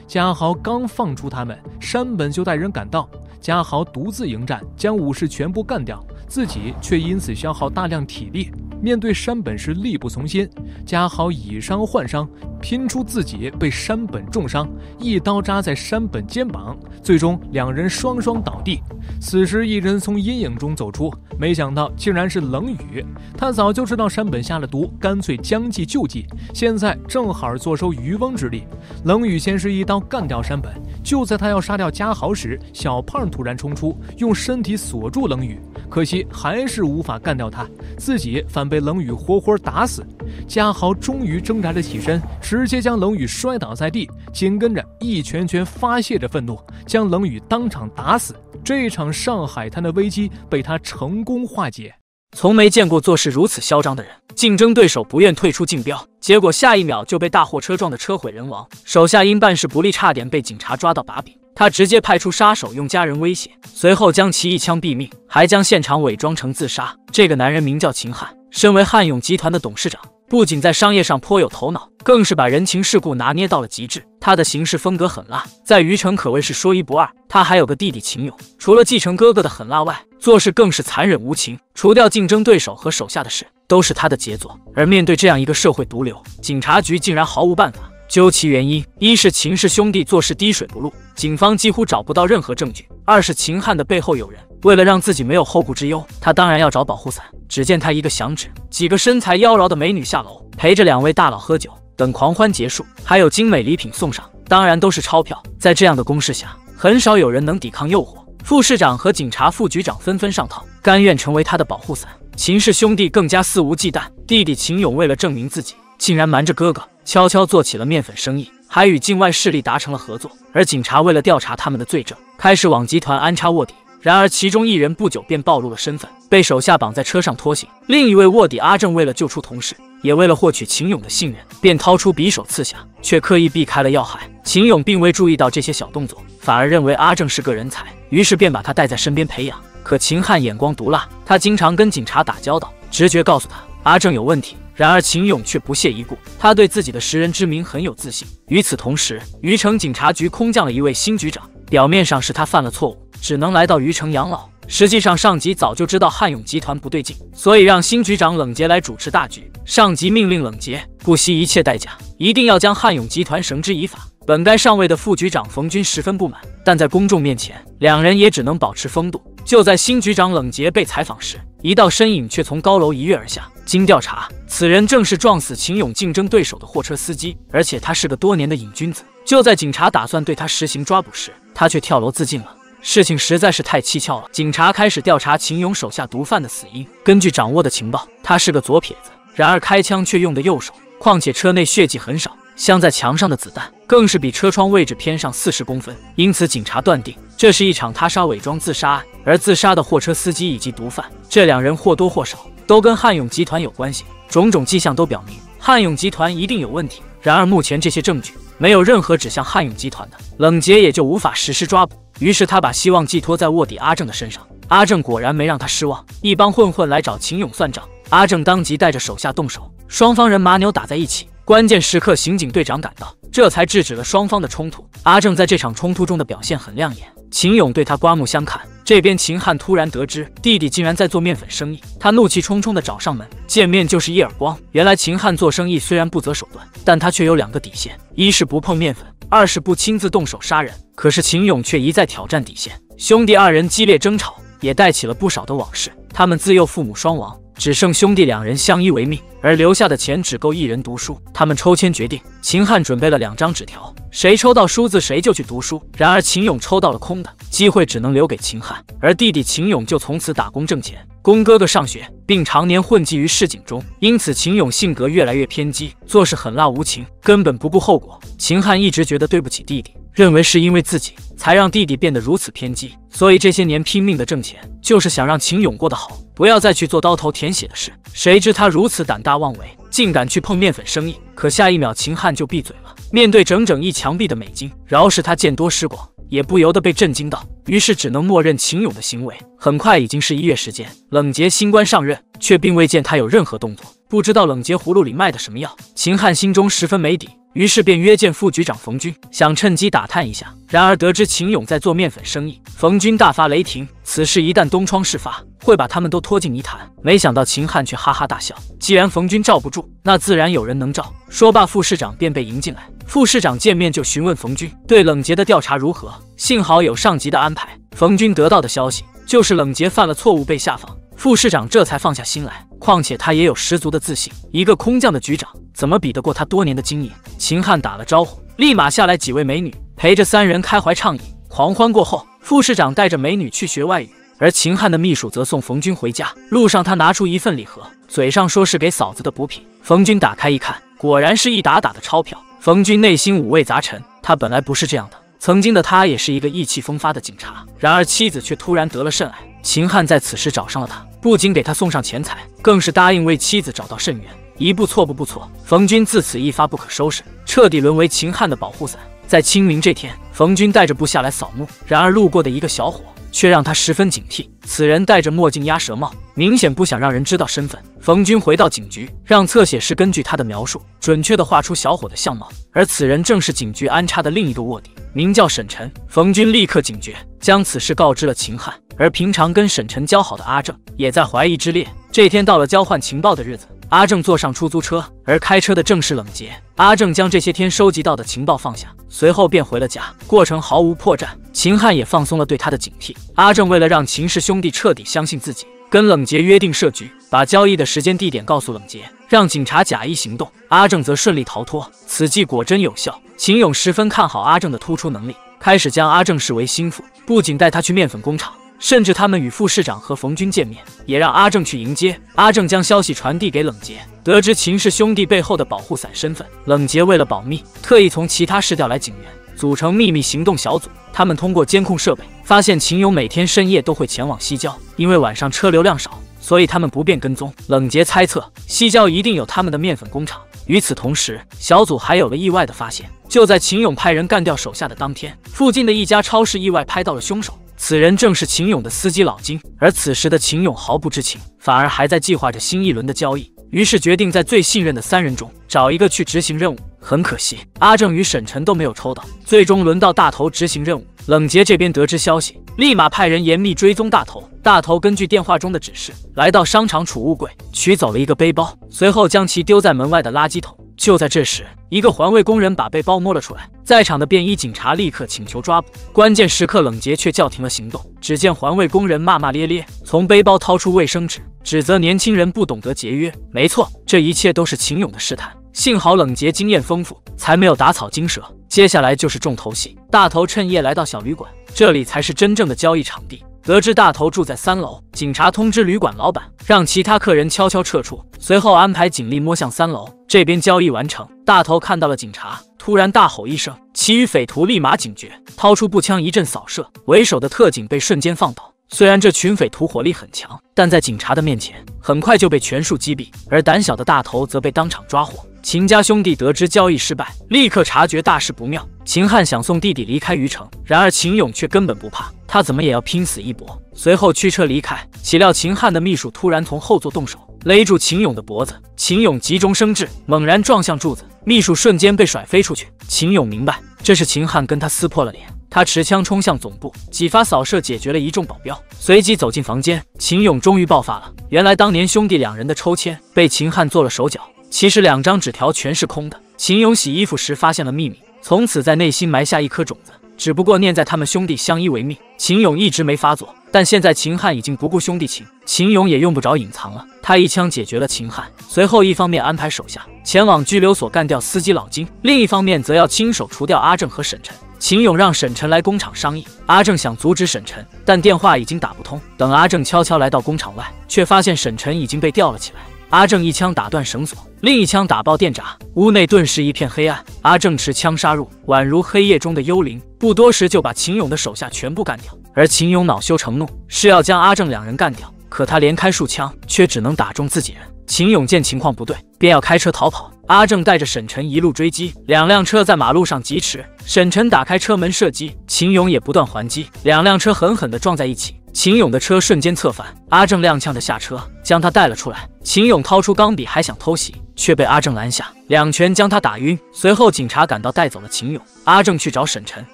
嘉豪刚放出他们，山本就带人赶到。嘉豪独自迎战，将武士全部干掉，自己却因此消耗大量体力。面对山本时力不从心，嘉豪以伤换伤，拼出自己被山本重伤，一刀扎在山本肩膀，最终两人双双倒地。此时，一人从阴影中走出，没想到竟然是冷雨。他早就知道山本下了毒，干脆将计就计，现在正好坐收渔翁之利。冷雨先是一刀干掉山本，就在他要杀掉嘉豪时，小胖突然冲出，用身体锁住冷雨。可惜还是无法干掉他，自己反被冷雨活活打死。嘉豪终于挣扎着起身，直接将冷雨摔倒在地，紧跟着一拳拳发泄着愤怒，将冷雨当场打死。这场上海滩的危机被他成功化解。从没见过做事如此嚣张的人。竞争对手不愿退出竞标，结果下一秒就被大货车撞得车毁人亡。手下因办事不力，差点被警察抓到把柄。他直接派出杀手，用家人威胁，随后将其一枪毙命，还将现场伪装成自杀。这个男人名叫秦汉，身为汉永集团的董事长，不仅在商业上颇有头脑，更是把人情世故拿捏到了极致。他的行事风格狠辣，在余城可谓是说一不二。他还有个弟弟秦勇，除了继承哥哥的狠辣外，做事更是残忍无情。除掉竞争对手和手下的事，都是他的杰作。而面对这样一个社会毒瘤，警察局竟然毫无办法。究其原因，一是秦氏兄弟做事滴水不漏，警方几乎找不到任何证据；二是秦汉的背后有人，为了让自己没有后顾之忧，他当然要找保护伞。只见他一个响指，几个身材妖娆的美女下楼，陪着两位大佬喝酒。等狂欢结束，还有精美礼品送上，当然都是钞票。在这样的攻势下，很少有人能抵抗诱惑。副市长和警察副局长纷纷上套，甘愿成为他的保护伞。秦氏兄弟更加肆无忌惮，弟弟秦勇为了证明自己，竟然瞒着哥哥。悄悄做起了面粉生意，还与境外势力达成了合作。而警察为了调查他们的罪证，开始往集团安插卧底。然而其中一人不久便暴露了身份，被手下绑在车上拖行。另一位卧底阿正为了救出同事，也为了获取秦勇的信任，便掏出匕首刺下，却刻意避开了要害。秦勇并未注意到这些小动作，反而认为阿正是个人才，于是便把他带在身边培养。可秦汉眼光毒辣，他经常跟警察打交道，直觉告诉他阿正有问题。然而秦勇却不屑一顾，他对自己的识人之明很有自信。与此同时，余城警察局空降了一位新局长，表面上是他犯了错误，只能来到余城养老。实际上，上级早就知道汉勇集团不对劲，所以让新局长冷杰来主持大局。上级命令冷杰不惜一切代价，一定要将汉勇集团绳之以法。本该上位的副局长冯军十分不满，但在公众面前，两人也只能保持风度。就在新局长冷杰被采访时，一道身影却从高楼一跃而下。经调查，此人正是撞死秦勇竞争对手的货车司机，而且他是个多年的瘾君子。就在警察打算对他实行抓捕时，他却跳楼自尽了。事情实在是太蹊跷了。警察开始调查秦勇手下毒贩的死因。根据掌握的情报，他是个左撇子，然而开枪却用的右手。况且车内血迹很少，镶在墙上的子弹更是比车窗位置偏上四十公分。因此，警察断定这是一场他杀伪装自杀案。而自杀的货车司机以及毒贩，这两人或多或少。都跟汉勇集团有关系，种种迹象都表明汉勇集团一定有问题。然而目前这些证据没有任何指向汉勇集团的，冷杰也就无法实施抓捕。于是他把希望寄托在卧底阿正的身上。阿正果然没让他失望，一帮混混来找秦勇算账，阿正当即带着手下动手，双方人马扭打在一起。关键时刻，刑警队长赶到，这才制止了双方的冲突。阿正在这场冲突中的表现很亮眼，秦勇对他刮目相看。这边秦汉突然得知弟弟竟然在做面粉生意，他怒气冲冲地找上门，见面就是一耳光。原来秦汉做生意虽然不择手段，但他却有两个底线：一是不碰面粉，二是不亲自动手杀人。可是秦勇却一再挑战底线，兄弟二人激烈争吵，也带起了不少的往事。他们自幼父母双亡。只剩兄弟两人相依为命，而留下的钱只够一人读书。他们抽签决定，秦汉准备了两张纸条，谁抽到书字谁就去读书。然而秦勇抽到了空的，机会只能留给秦汉，而弟弟秦勇就从此打工挣钱，供哥哥上学，并常年混迹于市井中。因此秦勇性格越来越偏激，做事狠辣无情，根本不顾后果。秦汉一直觉得对不起弟弟。认为是因为自己才让弟弟变得如此偏激，所以这些年拼命的挣钱，就是想让秦勇过得好，不要再去做刀头舔血的事。谁知他如此胆大妄为，竟敢去碰面粉生意。可下一秒，秦汉就闭嘴了。面对整整一墙壁的美金，饶是他见多识广，也不由得被震惊到，于是只能默认秦勇的行为。很快，已经是一月时间，冷杰新官上任，却并未见他有任何动作，不知道冷杰葫芦里卖的什么药。秦汉心中十分没底。于是便约见副局长冯军，想趁机打探一下。然而得知秦勇在做面粉生意，冯军大发雷霆。此事一旦东窗事发，会把他们都拖进泥潭。没想到秦汉却哈哈大笑。既然冯军罩不住，那自然有人能罩。说罢，副市长便被迎进来。副市长见面就询问冯军对冷杰的调查如何。幸好有上级的安排，冯军得到的消息就是冷杰犯了错误被下放。副市长这才放下心来。况且他也有十足的自信，一个空降的局长。怎么比得过他多年的经验？秦汉打了招呼，立马下来几位美女，陪着三人开怀畅饮。狂欢过后，副市长带着美女去学外语，而秦汉的秘书则送冯军回家。路上，他拿出一份礼盒，嘴上说是给嫂子的补品。冯军打开一看，果然是一沓沓的钞票。冯军内心五味杂陈，他本来不是这样的。曾经的他也是一个意气风发的警察，然而妻子却突然得了肾癌。秦汉在此时找上了他，不仅给他送上钱财，更是答应为妻子找到肾源。一步错步步错，冯军自此一发不可收拾，彻底沦为秦汉的保护伞。在清明这天，冯军带着部下来扫墓，然而路过的一个小伙却让他十分警惕。此人戴着墨镜、鸭舌帽，明显不想让人知道身份。冯军回到警局，让侧写师根据他的描述，准确地画出小伙的相貌。而此人正是警局安插的另一个卧底，名叫沈晨。冯军立刻警觉，将此事告知了秦汉。而平常跟沈晨交好的阿正，也在怀疑之列。这天到了交换情报的日子。阿正坐上出租车，而开车的正是冷杰。阿正将这些天收集到的情报放下，随后便回了家。过程毫无破绽，秦汉也放松了对他的警惕。阿正为了让秦氏兄弟彻底相信自己，跟冷杰约定设局，把交易的时间地点告诉冷杰，让警察假意行动。阿正则顺利逃脱。此计果真有效。秦勇十分看好阿正的突出能力，开始将阿正视为心腹，不仅带他去面粉工厂。甚至他们与副市长和冯军见面，也让阿正去迎接。阿正将消息传递给冷杰，得知秦氏兄弟背后的保护伞身份。冷杰为了保密，特意从其他市调来警员，组成秘密行动小组。他们通过监控设备发现秦勇每天深夜都会前往西郊，因为晚上车流量少，所以他们不便跟踪。冷杰猜测，西郊一定有他们的面粉工厂。与此同时，小组还有了意外的发现。就在秦勇派人干掉手下的当天，附近的一家超市意外拍到了凶手。此人正是秦勇的司机老金。而此时的秦勇毫不知情，反而还在计划着新一轮的交易。于是决定在最信任的三人中找一个去执行任务。很可惜，阿正与沈晨都没有抽到。最终轮到大头执行任务。冷杰这边得知消息，立马派人严密追踪大头。大头根据电话中的指示，来到商场储物柜，取走了一个背包，随后将其丢在门外的垃圾桶。就在这时，一个环卫工人把背包摸了出来，在场的便衣警察立刻请求抓捕。关键时刻，冷杰却叫停了行动。只见环卫工人骂骂咧咧，从背包掏出卫生纸，指责年轻人不懂得节约。没错，这一切都是秦勇的试探。幸好冷杰经验丰富，才没有打草惊蛇。接下来就是重头戏。大头趁夜来到小旅馆，这里才是真正的交易场地。得知大头住在三楼，警察通知旅馆老板，让其他客人悄悄撤出，随后安排警力摸向三楼。这边交易完成，大头看到了警察，突然大吼一声，其余匪徒立马警觉，掏出步枪一阵扫射，为首的特警被瞬间放倒。虽然这群匪徒火力很强，但在警察的面前，很快就被全数击毙。而胆小的大头则被当场抓获。秦家兄弟得知交易失败，立刻察觉大事不妙。秦汉想送弟弟离开虞城，然而秦勇却根本不怕，他怎么也要拼死一搏。随后驱车离开，岂料秦汉的秘书突然从后座动手勒住秦勇的脖子，秦勇急中生智，猛然撞向柱子，秘书瞬间被甩飞出去。秦勇明白这是秦汉跟他撕破了脸。他持枪冲向总部，几发扫射解决了一众保镖，随即走进房间。秦勇终于爆发了。原来当年兄弟两人的抽签被秦汉做了手脚，其实两张纸条全是空的。秦勇洗衣服时发现了秘密，从此在内心埋下一颗种子，只不过念在他们兄弟相依为命，秦勇一直没发作。但现在秦汉已经不顾兄弟情，秦勇也用不着隐藏了。他一枪解决了秦汉，随后一方面安排手下前往拘留所干掉司机老金，另一方面则要亲手除掉阿正和沈晨。秦勇让沈晨来工厂商议，阿正想阻止沈晨，但电话已经打不通。等阿正悄悄来到工厂外，却发现沈晨已经被吊了起来。阿正一枪打断绳索，另一枪打爆电闸，屋内顿时一片黑暗。阿正持枪杀入，宛如黑夜中的幽灵，不多时就把秦勇的手下全部干掉。而秦勇恼羞成怒，是要将阿正两人干掉，可他连开数枪，却只能打中自己人。秦勇见情况不对，便要开车逃跑。阿正带着沈晨一路追击，两辆车在马路上疾驰。沈晨打开车门射击，秦勇也不断还击，两辆车狠狠地撞在一起。秦勇的车瞬间侧翻，阿正踉跄着下车，将他带了出来。秦勇掏出钢笔，还想偷袭，却被阿正拦下，两拳将他打晕。随后警察赶到，带走了秦勇。阿正去找沈晨，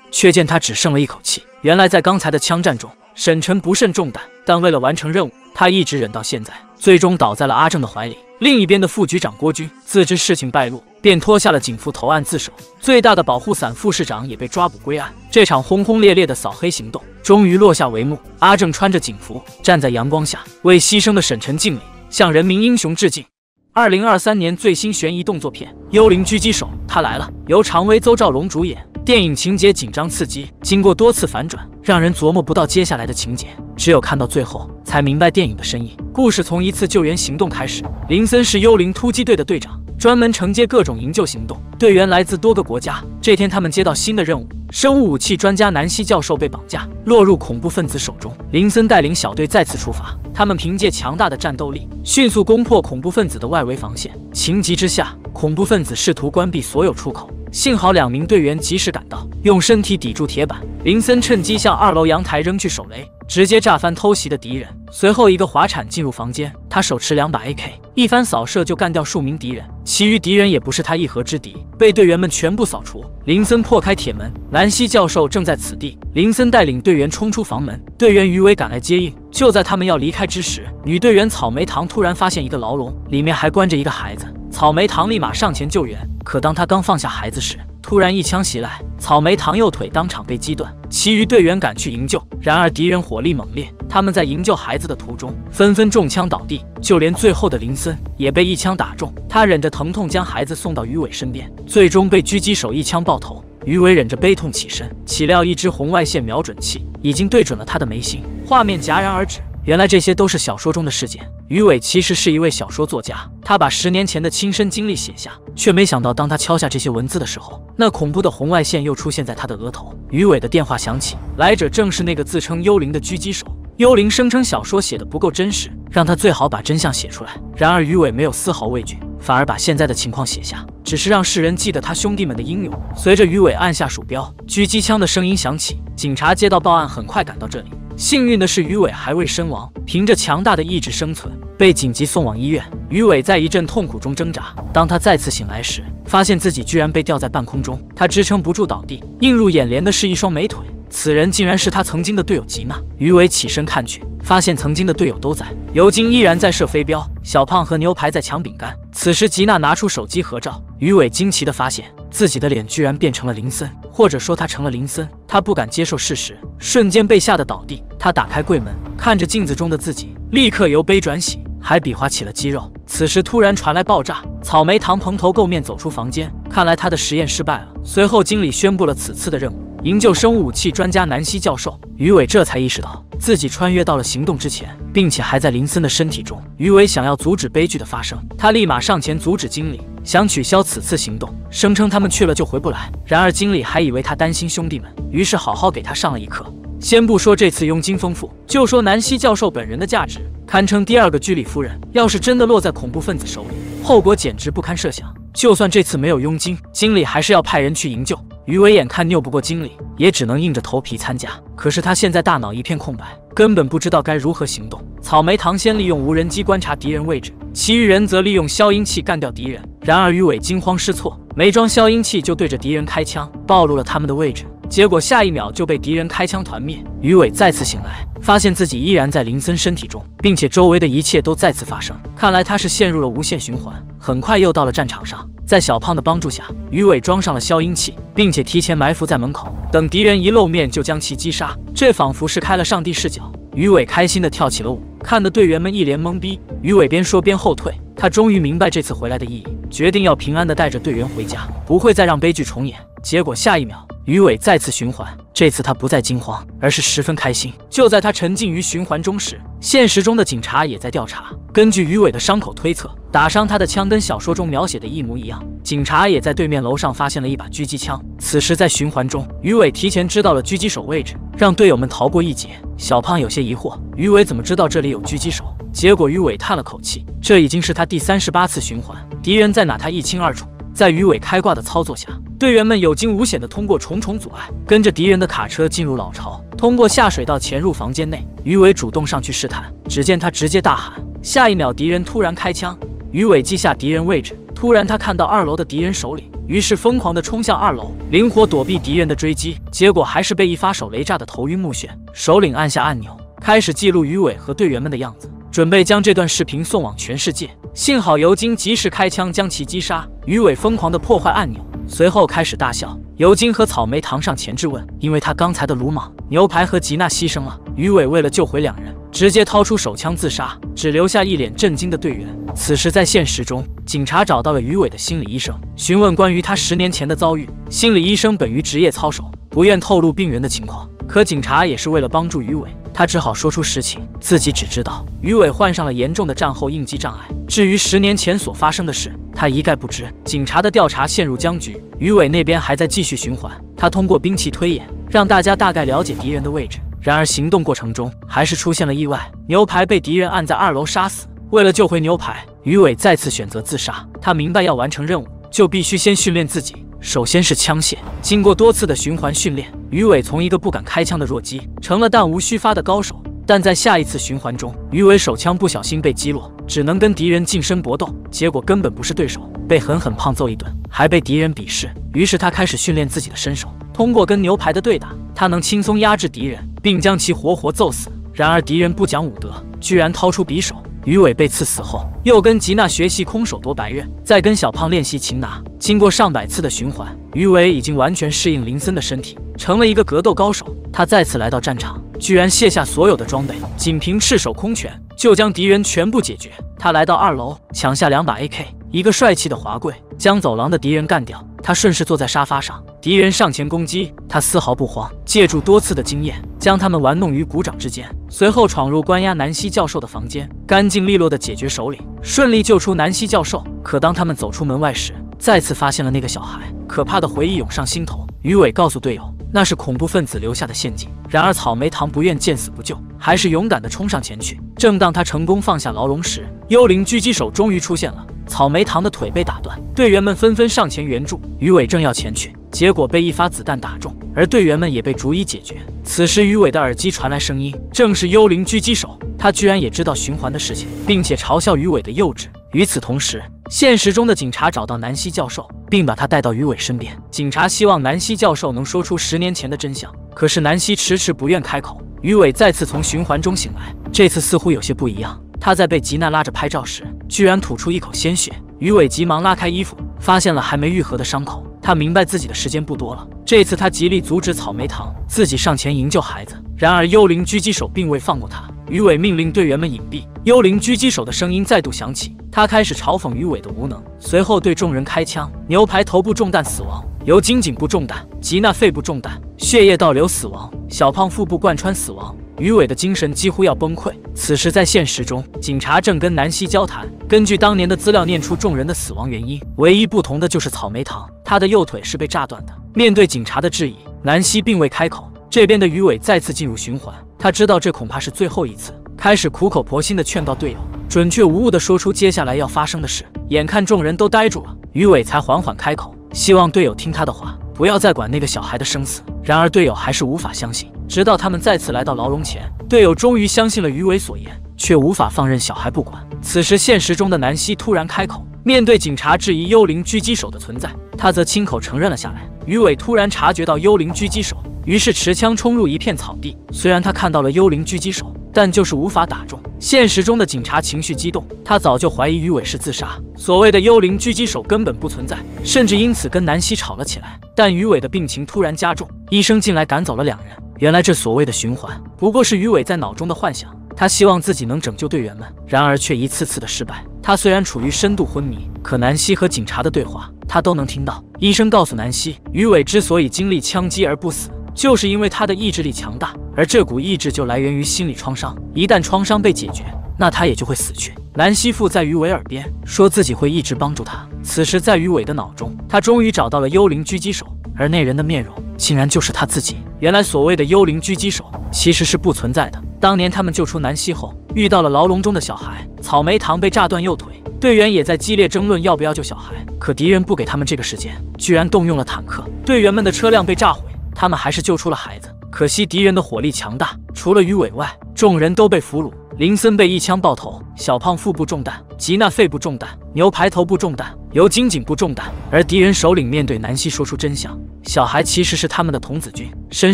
却见他只剩了一口气。原来在刚才的枪战中，沈晨不慎中弹，但为了完成任务，他一直忍到现在，最终倒在了阿正的怀里。另一边的副局长郭军自知事情败露，便脱下了警服投案自首。最大的保护伞副市长也被抓捕归案。这场轰轰烈烈的扫黑行动终于落下帷幕。阿正穿着警服站在阳光下，为牺牲的沈晨敬礼，向人民英雄致敬。二零二三年最新悬疑动作片《幽灵狙击手》，他来了，由常威、邹兆龙主演。电影情节紧张刺激，经过多次反转，让人琢磨不到接下来的情节。只有看到最后，才明白电影的深意。故事从一次救援行动开始，林森是幽灵突击队的队长，专门承接各种营救行动。队员来自多个国家。这天，他们接到新的任务：生物武器专家南希教授被绑架，落入恐怖分子手中。林森带领小队再次出发，他们凭借强大的战斗力，迅速攻破恐怖分子的外围防线。情急之下，恐怖分子试图关闭所有出口。幸好两名队员及时赶到，用身体抵住铁板。林森趁机向二楼阳台扔去手雷，直接炸翻偷袭的敌人。随后一个滑铲进入房间，他手持两把 AK，一番扫射就干掉数名敌人。其余敌人也不是他一合之敌，被队员们全部扫除。林森破开铁门，兰西教授正在此地。林森带领队员冲出房门，队员余伟赶来接应。就在他们要离开之时，女队员草莓糖突然发现一个牢笼，里面还关着一个孩子。草莓糖立马上前救援，可当他刚放下孩子时，突然一枪袭来，草莓糖右腿当场被击断。其余队员赶去营救，然而敌人火力猛烈，他们在营救孩子的途中纷纷中枪倒地，就连最后的林森也被一枪打中。他忍着疼痛将孩子送到于伟身边，最终被狙击手一枪爆头。于伟忍着悲痛起身，岂料一支红外线瞄准器已经对准了他的眉心，画面戛然而止。原来这些都是小说中的事件。于伟其实是一位小说作家，他把十年前的亲身经历写下，却没想到当他敲下这些文字的时候，那恐怖的红外线又出现在他的额头。于伟的电话响起，来者正是那个自称幽灵的狙击手。幽灵声称小说写的不够真实，让他最好把真相写出来。然而于伟没有丝毫畏惧，反而把现在的情况写下，只是让世人记得他兄弟们的英勇。随着鱼尾按下鼠标，狙击枪的声音响起，警察接到报案，很快赶到这里。幸运的是，鱼尾还未身亡，凭着强大的意志生存，被紧急送往医院。鱼尾在一阵痛苦中挣扎，当他再次醒来时，发现自己居然被吊在半空中，他支撑不住倒地。映入眼帘的是一双美腿，此人竟然是他曾经的队友吉娜。于伟起身看去，发现曾经的队友都在，尤金依然在射飞镖，小胖和牛排在抢饼干。此时，吉娜拿出手机合照，于伟惊奇地发现自己的脸居然变成了林森。或者说他成了林森，他不敢接受事实，瞬间被吓得倒地。他打开柜门，看着镜子中的自己，立刻由悲转喜，还比划起了肌肉。此时突然传来爆炸，草莓糖蓬头垢面走出房间，看来他的实验失败了。随后经理宣布了此次的任务：营救生物武器专家南希教授。于伟这才意识到自己穿越到了行动之前，并且还在林森的身体中。于伟想要阻止悲剧的发生，他立马上前阻止经理。想取消此次行动，声称他们去了就回不来。然而经理还以为他担心兄弟们，于是好好给他上了一课。先不说这次佣金丰富，就说南希教授本人的价值，堪称第二个居里夫人。要是真的落在恐怖分子手里，后果简直不堪设想。就算这次没有佣金，经理还是要派人去营救。于伟眼看拗不过经理，也只能硬着头皮参加。可是他现在大脑一片空白，根本不知道该如何行动。草莓糖先利用无人机观察敌人位置，其余人则利用消音器干掉敌人。然而于伟惊慌失措，没装消音器就对着敌人开枪，暴露了他们的位置。结果下一秒就被敌人开枪团灭。于伟再次醒来，发现自己依然在林森身体中，并且周围的一切都再次发生。看来他是陷入了无限循环。很快又到了战场上。在小胖的帮助下，于伟装上了消音器，并且提前埋伏在门口，等敌人一露面就将其击杀。这仿佛是开了上帝视角。于伟开心地跳起了舞，看得队员们一脸懵逼。于伟边说边后退，他终于明白这次回来的意义，决定要平安地带着队员回家，不会再让悲剧重演。结果下一秒，于伟再次循环，这次他不再惊慌，而是十分开心。就在他沉浸于循环中时，现实中的警察也在调查。根据于伟的伤口推测，打伤他的枪跟小说中描写的一模一样。警察也在对面楼上发现了一把狙击枪。此时在循环中，于伟提前知道了狙击手位置，让队友们逃过一劫。小胖有些疑惑，于伟怎么知道这里有狙击手？结果于伟叹了口气，这已经是他第三十八次循环，敌人在哪他一清二楚。在鱼尾开挂的操作下，队员们有惊无险地通过重重阻碍，跟着敌人的卡车进入老巢，通过下水道潜入房间内。鱼尾主动上去试探，只见他直接大喊。下一秒，敌人突然开枪，鱼尾记下敌人位置。突然，他看到二楼的敌人首领，于是疯狂地冲向二楼，灵活躲避敌人的追击。结果还是被一发手雷炸得头晕目眩。首领按下按钮，开始记录鱼尾和队员们的样子，准备将这段视频送往全世界。幸好尤金及时开枪将其击杀。于伟疯狂地破坏按钮，随后开始大笑。尤金和草莓糖上前质问，因为他刚才的鲁莽。牛排和吉娜牺牲了，于伟为了救回两人。直接掏出手枪自杀，只留下一脸震惊的队员。此时，在现实中，警察找到了于伟的心理医生，询问关于他十年前的遭遇。心理医生本于职业操守，不愿透露病人的情况，可警察也是为了帮助于伟，他只好说出实情。自己只知道于伟患上了严重的战后应激障碍，至于十年前所发生的事，他一概不知。警察的调查陷入僵局，于伟那边还在继续循环。他通过兵器推演，让大家大概了解敌人的位置。然而行动过程中还是出现了意外，牛排被敌人按在二楼杀死。为了救回牛排，于伟再次选择自杀。他明白要完成任务，就必须先训练自己。首先是枪械。经过多次的循环训练，于伟从一个不敢开枪的弱鸡，成了弹无虚发的高手。但在下一次循环中，于伟手枪不小心被击落，只能跟敌人近身搏斗，结果根本不是对手，被狠狠胖揍一顿，还被敌人鄙视。于是他开始训练自己的身手，通过跟牛排的对打，他能轻松压制敌人。并将其活活揍死。然而敌人不讲武德，居然掏出匕首。鱼尾被刺死后，又跟吉娜学习空手夺白刃，再跟小胖练习擒拿。经过上百次的循环，鱼尾已经完全适应林森的身体，成了一个格斗高手。他再次来到战场，居然卸下所有的装备，仅凭赤手空拳就将敌人全部解决。他来到二楼，抢下两把 AK，一个帅气的滑跪，将走廊的敌人干掉。他顺势坐在沙发上，敌人上前攻击，他丝毫不慌，借助多次的经验，将他们玩弄于股掌之间。随后闯入关押南希教授的房间，干净利落的解决首领，顺利救出南希教授。可当他们走出门外时，再次发现了那个小孩，可怕的回忆涌上心头。于伟告诉队友。那是恐怖分子留下的陷阱。然而草莓堂不愿见死不救，还是勇敢地冲上前去。正当他成功放下牢笼时，幽灵狙击手终于出现了。草莓堂的腿被打断，队员们纷纷上前援助。鱼尾正要前去，结果被一发子弹打中，而队员们也被逐一解决。此时，鱼尾的耳机传来声音，正是幽灵狙击手。他居然也知道循环的事情，并且嘲笑鱼尾的幼稚。与此同时，现实中的警察找到南希教授，并把他带到鱼尾身边。警察希望南希教授能说出十年前的真相，可是南希迟迟不愿开口。鱼尾再次从循环中醒来，这次似乎有些不一样。他在被吉娜拉着拍照时，居然吐出一口鲜血。鱼尾急忙拉开衣服，发现了还没愈合的伤口。他明白自己的时间不多了。这次他极力阻止草莓糖，自己上前营救孩子。然而幽灵狙击手并未放过他。鱼尾命令队员们隐蔽。幽灵狙击手的声音再度响起，他开始嘲讽鱼尾的无能，随后对众人开枪。牛排头部中弹死亡，由金颈部中弹，吉娜肺部中弹，血液倒流死亡，小胖腹部贯穿死亡。鱼尾的精神几乎要崩溃。此时，在现实中，警察正跟南希交谈，根据当年的资料念出众人的死亡原因。唯一不同的就是草莓糖，他的右腿是被炸断的。面对警察的质疑，南希并未开口。这边的鱼尾再次进入循环，他知道这恐怕是最后一次，开始苦口婆心的劝告队友，准确无误的说出接下来要发生的事。眼看众人都呆住了，鱼尾才缓缓开口，希望队友听他的话，不要再管那个小孩的生死。然而队友还是无法相信。直到他们再次来到牢笼前，队友终于相信了鱼尾所言，却无法放任小孩不管。此时，现实中的南希突然开口，面对警察质疑幽灵狙击手的存在，他则亲口承认了下来。鱼尾突然察觉到幽灵狙击手，于是持枪冲入一片草地。虽然他看到了幽灵狙击手，但就是无法打中。现实中的警察情绪激动，他早就怀疑鱼尾是自杀。所谓的幽灵狙击手根本不存在，甚至因此跟南希吵了起来。但鱼尾的病情突然加重，医生进来赶走了两人。原来这所谓的循环不过是鱼尾在脑中的幻想，他希望自己能拯救队员们，然而却一次次的失败。他虽然处于深度昏迷，可南希和警察的对话他都能听到。医生告诉南希，于伟之所以经历枪击而不死，就是因为他的意志力强大，而这股意志就来源于心理创伤。一旦创伤被解决，那他也就会死去。南希附在于伟耳边，说自己会一直帮助他。此时在于伟的脑中，他终于找到了幽灵狙击手，而那人的面容竟然就是他自己。原来所谓的幽灵狙击手其实是不存在的。当年他们救出南希后，遇到了牢笼中的小孩草莓糖被炸断右腿，队员也在激烈争论要不要救小孩。可敌人不给他们这个时间，居然动用了坦克，队员们的车辆被炸毁，他们还是救出了孩子。可惜敌人的火力强大，除了鱼尾外，众人都被俘虏。林森被一枪爆头，小胖腹部中弹，吉娜肺部中弹，牛排头部中弹，由金颈部中弹。而敌人首领面对南希说出真相，小孩其实是他们的童子军，身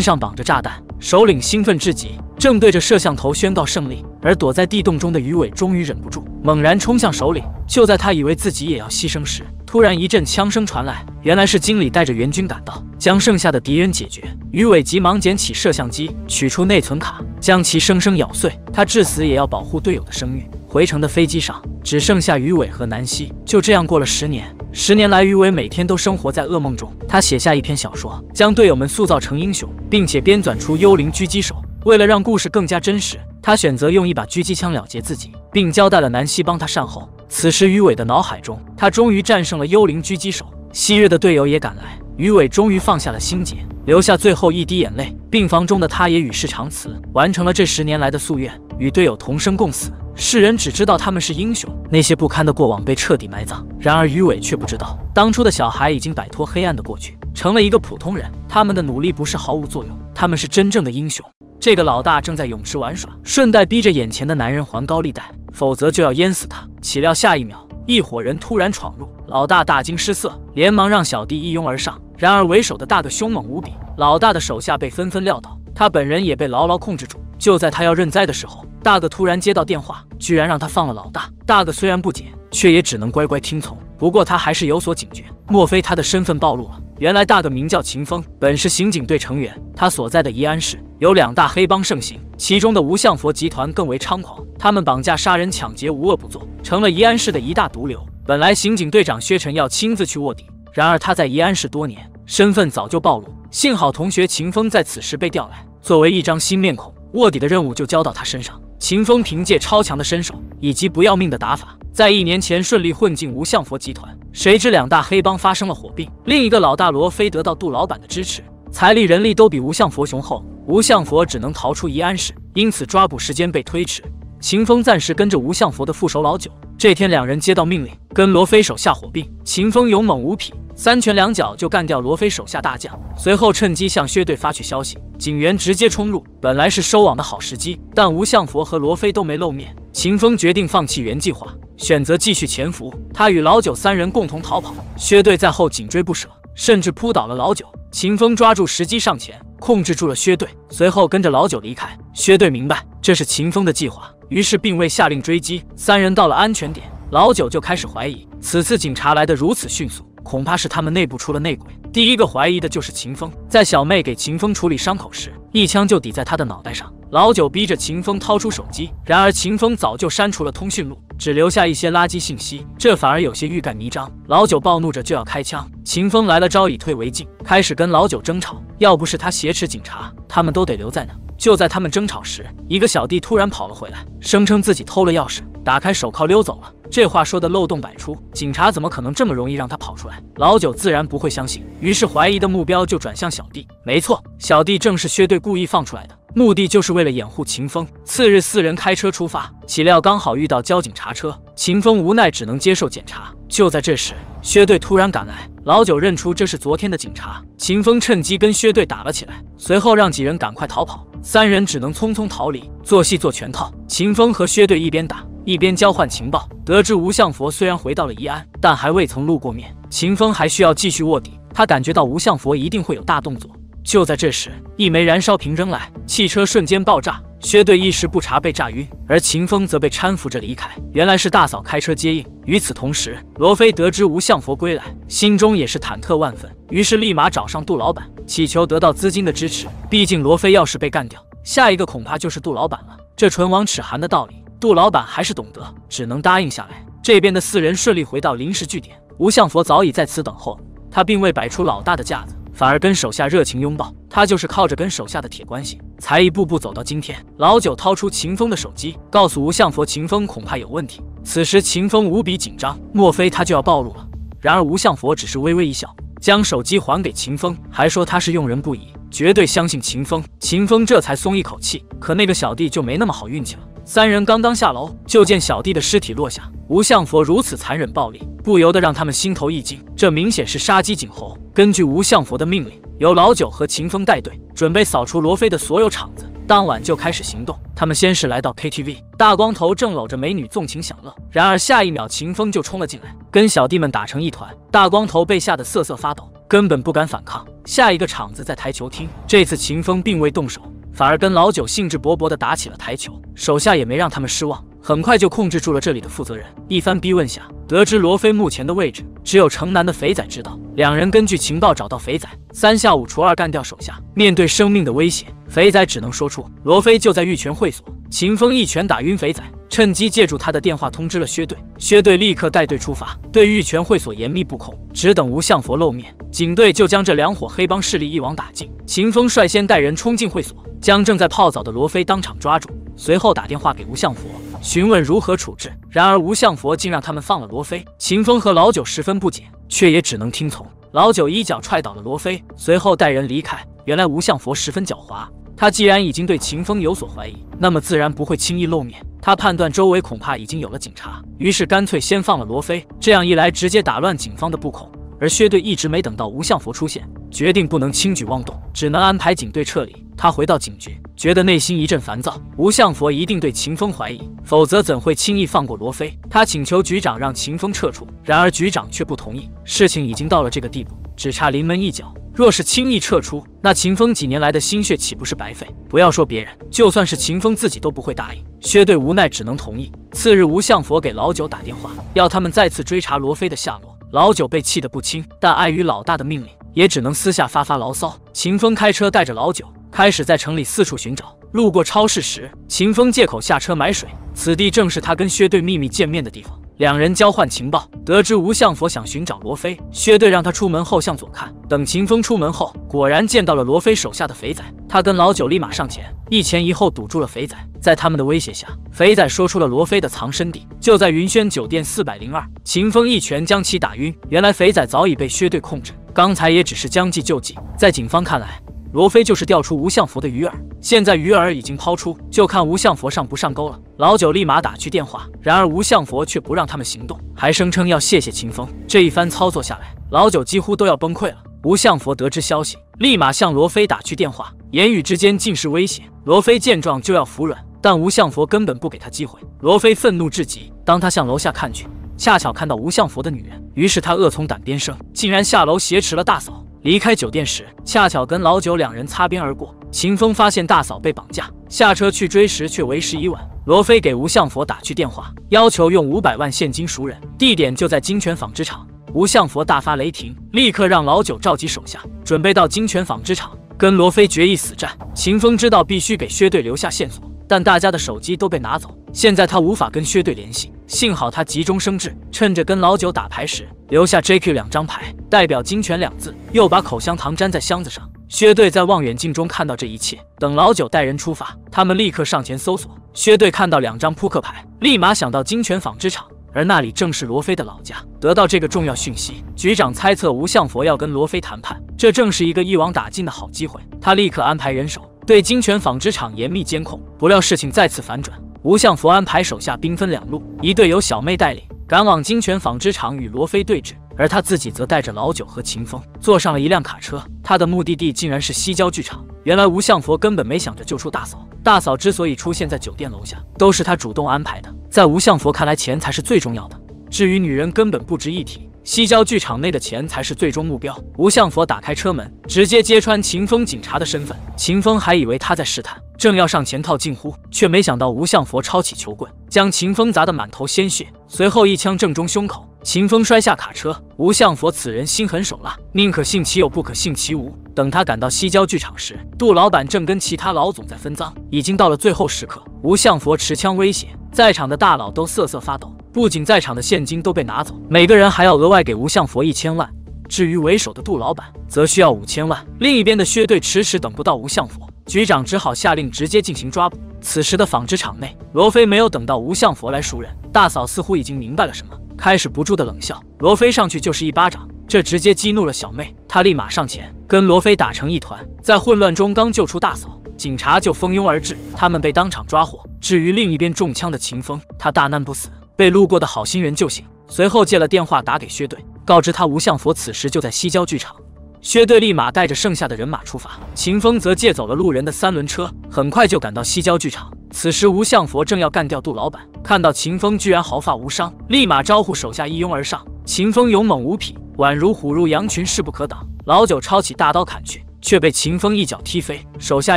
上绑着炸弹。首领兴奋至极，正对着摄像头宣告胜利。而躲在地洞中的鱼尾终于忍不住，猛然冲向首领。就在他以为自己也要牺牲时，突然一阵枪声传来，原来是经理带着援军赶到，将剩下的敌人解决。鱼尾急忙捡起摄像机，取出内存卡，将其生生咬碎。他至死也要保护队友的声誉。回程的飞机上，只剩下于伟和南希。就这样过了十年。十年来，于伟每天都生活在噩梦中。他写下一篇小说，将队友们塑造成英雄，并且编纂出幽灵狙击手。为了让故事更加真实，他选择用一把狙击枪了结自己，并交代了南希帮他善后。此时，于伟的脑海中，他终于战胜了幽灵狙击手。昔日的队友也赶来，于伟终于放下了心结，留下最后一滴眼泪。病房中的他也与世长辞，完成了这十年来的夙愿，与队友同生共死。世人只知道他们是英雄，那些不堪的过往被彻底埋葬。然而鱼尾却不知道，当初的小孩已经摆脱黑暗的过去，成了一个普通人。他们的努力不是毫无作用，他们是真正的英雄。这个老大正在泳池玩耍，顺带逼着眼前的男人还高利贷，否则就要淹死他。岂料下一秒，一伙人突然闯入，老大大惊失色，连忙让小弟一拥而上。然而为首的大个凶猛无比，老大的手下被纷纷撂倒，他本人也被牢牢控制住。就在他要认栽的时候，大个突然接到电话，居然让他放了老大。大个虽然不解，却也只能乖乖听从。不过他还是有所警觉，莫非他的身份暴露了？原来大个名叫秦风，本是刑警队成员。他所在的宜安市有两大黑帮盛行，其中的无相佛集团更为猖狂，他们绑架、杀人、抢劫，无恶不作，成了宜安市的一大毒瘤。本来刑警队长薛晨要亲自去卧底，然而他在宜安市多年，身份早就暴露。幸好同学秦风在此时被调来，作为一张新面孔。卧底的任务就交到他身上。秦风凭借超强的身手以及不要命的打法，在一年前顺利混进无相佛集团。谁知两大黑帮发生了火并，另一个老大罗非得到杜老板的支持，财力、人力都比无相佛雄厚，无相佛只能逃出宜安市，因此抓捕时间被推迟。秦风暂时跟着无相佛的副手老九。这天，两人接到命令，跟罗非手下火并。秦风勇猛无匹，三拳两脚就干掉罗非手下大将，随后趁机向薛队发去消息，警员直接冲入。本来是收网的好时机，但吴相佛和罗非都没露面。秦风决定放弃原计划，选择继续潜伏。他与老九三人共同逃跑，薛队在后紧追不舍，甚至扑倒了老九。秦风抓住时机上前，控制住了薛队，随后跟着老九离开。薛队明白这是秦风的计划。于是并未下令追击，三人到了安全点，老九就开始怀疑，此次警察来的如此迅速，恐怕是他们内部出了内鬼。第一个怀疑的就是秦风，在小妹给秦风处理伤口时，一枪就抵在他的脑袋上。老九逼着秦风掏出手机，然而秦风早就删除了通讯录，只留下一些垃圾信息，这反而有些欲盖弥彰。老九暴怒着就要开枪，秦风来了招以退为进，开始跟老九争吵。要不是他挟持警察，他们都得留在那。就在他们争吵时，一个小弟突然跑了回来，声称自己偷了钥匙，打开手铐溜走了。这话说的漏洞百出，警察怎么可能这么容易让他跑出来？老九自然不会相信，于是怀疑的目标就转向小弟。没错，小弟正是薛队故意放出来的，目的就是为了掩护秦风。次日，四人开车出发，岂料刚好遇到交警查车，秦风无奈只能接受检查。就在这时，薛队突然赶来，老九认出这是昨天的警察，秦风趁机跟薛队打了起来，随后让几人赶快逃跑。三人只能匆匆逃离，做戏做全套。秦风和薛队一边打一边交换情报，得知吴相佛虽然回到了宜安，但还未曾露过面。秦风还需要继续卧底，他感觉到吴相佛一定会有大动作。就在这时，一枚燃烧瓶扔来，汽车瞬间爆炸。薛队一时不察被炸晕，而秦风则被搀扶着离开。原来是大嫂开车接应。与此同时，罗非得知吴相佛归来，心中也是忐忑万分，于是立马找上杜老板，祈求得到资金的支持。毕竟罗非要是被干掉，下一个恐怕就是杜老板了。这唇亡齿寒的道理，杜老板还是懂得，只能答应下来。这边的四人顺利回到临时据点，吴相佛早已在此等候，他并未摆出老大的架子。反而跟手下热情拥抱，他就是靠着跟手下的铁关系，才一步步走到今天。老九掏出秦风的手机，告诉吴相佛，秦风恐怕有问题。此时秦风无比紧张，莫非他就要暴露了？然而吴相佛只是微微一笑，将手机还给秦风，还说他是用人不疑，绝对相信秦风。秦风这才松一口气。可那个小弟就没那么好运气了。三人刚刚下楼，就见小弟的尸体落下。吴相佛如此残忍暴力，不由得让他们心头一惊。这明显是杀鸡儆猴。根据吴相佛的命令，由老九和秦风带队，准备扫除罗非的所有场子。当晚就开始行动。他们先是来到 KTV，大光头正搂着美女纵情享乐。然而下一秒，秦风就冲了进来，跟小弟们打成一团。大光头被吓得瑟瑟发抖，根本不敢反抗。下一个场子在台球厅，这次秦风并未动手。反而跟老九兴致勃勃地打起了台球，手下也没让他们失望，很快就控制住了这里的负责人。一番逼问下，得知罗非目前的位置只有城南的肥仔知道。两人根据情报找到肥仔，三下五除二干掉手下。面对生命的威胁，肥仔只能说出罗非就在玉泉会所。秦风一拳打晕肥仔。趁机借助他的电话通知了薛队，薛队立刻带队出发，对玉泉会所严密布控，只等吴相佛露面，警队就将这两伙黑帮势力一网打尽。秦风率先带人冲进会所，将正在泡澡的罗非当场抓住，随后打电话给吴相佛，询问如何处置。然而吴相佛竟让他们放了罗非。秦风和老九十分不解，却也只能听从。老九一脚踹倒了罗非，随后带人离开。原来吴相佛十分狡猾。他既然已经对秦风有所怀疑，那么自然不会轻易露面。他判断周围恐怕已经有了警察，于是干脆先放了罗非。这样一来，直接打乱警方的布控。而薛队一直没等到吴相佛出现，决定不能轻举妄动，只能安排警队撤离。他回到警局，觉得内心一阵烦躁。吴相佛一定对秦风怀疑，否则怎会轻易放过罗非？他请求局长让秦风撤出，然而局长却不同意。事情已经到了这个地步，只差临门一脚。若是轻易撤出，那秦风几年来的心血岂不是白费？不要说别人，就算是秦风自己都不会答应。薛队无奈只能同意。次日，吴相佛给老九打电话，要他们再次追查罗非的下落。老九被气得不轻，但碍于老大的命令，也只能私下发发牢骚。秦风开车带着老九，开始在城里四处寻找。路过超市时，秦风借口下车买水，此地正是他跟薛队秘密见面的地方。两人交换情报，得知吴相佛想寻找罗非，薛队让他出门后向左看。等秦风出门后，果然见到了罗非手下的肥仔。他跟老九立马上前，一前一后堵住了肥仔。在他们的威胁下，肥仔说出了罗非的藏身地，就在云轩酒店四百零二。秦风一拳将其打晕。原来肥仔早已被薛队控制，刚才也只是将计就计，在警方看来，罗非就是钓出无相佛的鱼饵。现在鱼饵已经抛出，就看无相佛上不上钩了。老九立马打去电话，然而无相佛却不让他们行动，还声称要谢谢秦风。这一番操作下来，老九几乎都要崩溃了。无相佛得知消息，立马向罗非打去电话，言语之间尽是威胁。罗非见状就要服软，但无相佛根本不给他机会。罗非愤怒至极，当他向楼下看去。恰巧看到无相佛的女人，于是他恶从胆边生，竟然下楼挟持了大嫂。离开酒店时，恰巧跟老九两人擦边而过。秦风发现大嫂被绑架，下车去追时，却为时已晚。罗非给吴相佛打去电话，要求用五百万现金赎人，地点就在金泉纺织厂。吴相佛大发雷霆，立刻让老九召集手下，准备到金泉纺织厂跟罗非决一死战。秦风知道必须给薛队留下线索。但大家的手机都被拿走，现在他无法跟薛队联系。幸好他急中生智，趁着跟老九打牌时留下 JQ 两张牌，代表金泉两字，又把口香糖粘在箱子上。薛队在望远镜中看到这一切，等老九带人出发，他们立刻上前搜索。薛队看到两张扑克牌，立马想到金泉纺织厂，而那里正是罗非的老家。得到这个重要讯息，局长猜测吴相佛要跟罗非谈判，这正是一个一网打尽的好机会。他立刻安排人手。对金泉纺织厂严密监控，不料事情再次反转。吴相佛安排手下兵分两路，一队由小妹带领，赶往金泉纺织厂与罗非对峙，而他自己则带着老九和秦风坐上了一辆卡车。他的目的地竟然是西郊剧场。原来吴相佛根本没想着救出大嫂，大嫂之所以出现在酒店楼下，都是他主动安排的。在吴相佛看来，钱才是最重要的，至于女人根本不值一提。西郊剧场内的钱才是最终目标。吴相佛打开车门，直接揭穿秦风警察的身份。秦风还以为他在试探，正要上前套近乎，却没想到吴相佛抄起球棍，将秦风砸得满头鲜血，随后一枪正中胸口。秦风摔下卡车。吴相佛此人心狠手辣，宁可信其有，不可信其无。等他赶到西郊剧场时，杜老板正跟其他老总在分赃，已经到了最后时刻。吴相佛持枪威胁，在场的大佬都瑟瑟发抖。不仅在场的现金都被拿走，每个人还要额外给吴相佛一千万。至于为首的杜老板，则需要五千万。另一边的薛队迟迟等不到吴相佛，局长只好下令直接进行抓捕。此时的纺织厂内，罗非没有等到吴相佛来赎人，大嫂似乎已经明白了什么，开始不住的冷笑。罗非上去就是一巴掌，这直接激怒了小妹，她立马上前跟罗非打成一团。在混乱中，刚救出大嫂，警察就蜂拥而至，他们被当场抓获。至于另一边中枪的秦风，他大难不死。被路过的好心人救醒，随后借了电话打给薛队，告知他吴相佛此时就在西郊剧场。薛队立马带着剩下的人马出发，秦风则借走了路人的三轮车，很快就赶到西郊剧场。此时吴相佛正要干掉杜老板，看到秦风居然毫发无伤，立马招呼手下一拥而上。秦风勇猛无匹，宛如虎入羊群，势不可挡。老九抄起大刀砍去，却被秦风一脚踢飞，手下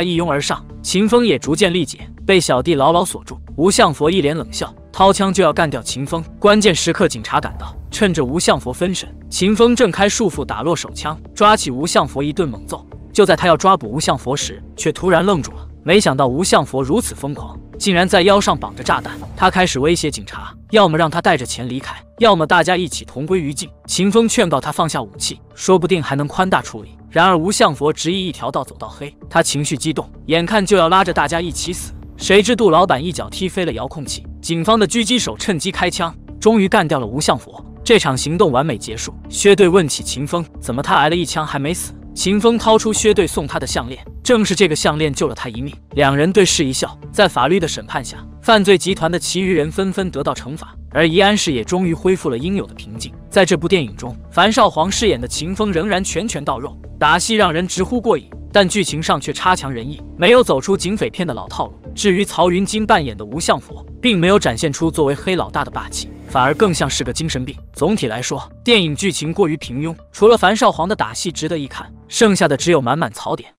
一拥而上，秦风也逐渐力竭，被小弟牢牢锁住。吴相佛一脸冷笑。掏枪就要干掉秦风，关键时刻警察赶到，趁着吴相佛分神，秦风挣开束缚，打落手枪，抓起吴相佛一顿猛揍。就在他要抓捕吴相佛时，却突然愣住了，没想到吴相佛如此疯狂，竟然在腰上绑着炸弹。他开始威胁警察，要么让他带着钱离开，要么大家一起同归于尽。秦风劝告他放下武器，说不定还能宽大处理。然而吴相佛执意一条道走到黑，他情绪激动，眼看就要拉着大家一起死。谁知杜老板一脚踢飞了遥控器，警方的狙击手趁机开枪，终于干掉了吴相佛。这场行动完美结束。薛队问起秦风，怎么他挨了一枪还没死？秦风掏出薛队送他的项链，正是这个项链救了他一命。两人对视一笑，在法律的审判下，犯罪集团的其余人纷纷得到惩罚，而宜安市也终于恢复了应有的平静。在这部电影中，樊少皇饰演的秦风仍然拳拳到肉，打戏让人直呼过瘾。但剧情上却差强人意，没有走出警匪片的老套路。至于曹云金扮演的吴相佛，并没有展现出作为黑老大的霸气，反而更像是个精神病。总体来说，电影剧情过于平庸，除了樊少皇的打戏值得一看，剩下的只有满满槽点。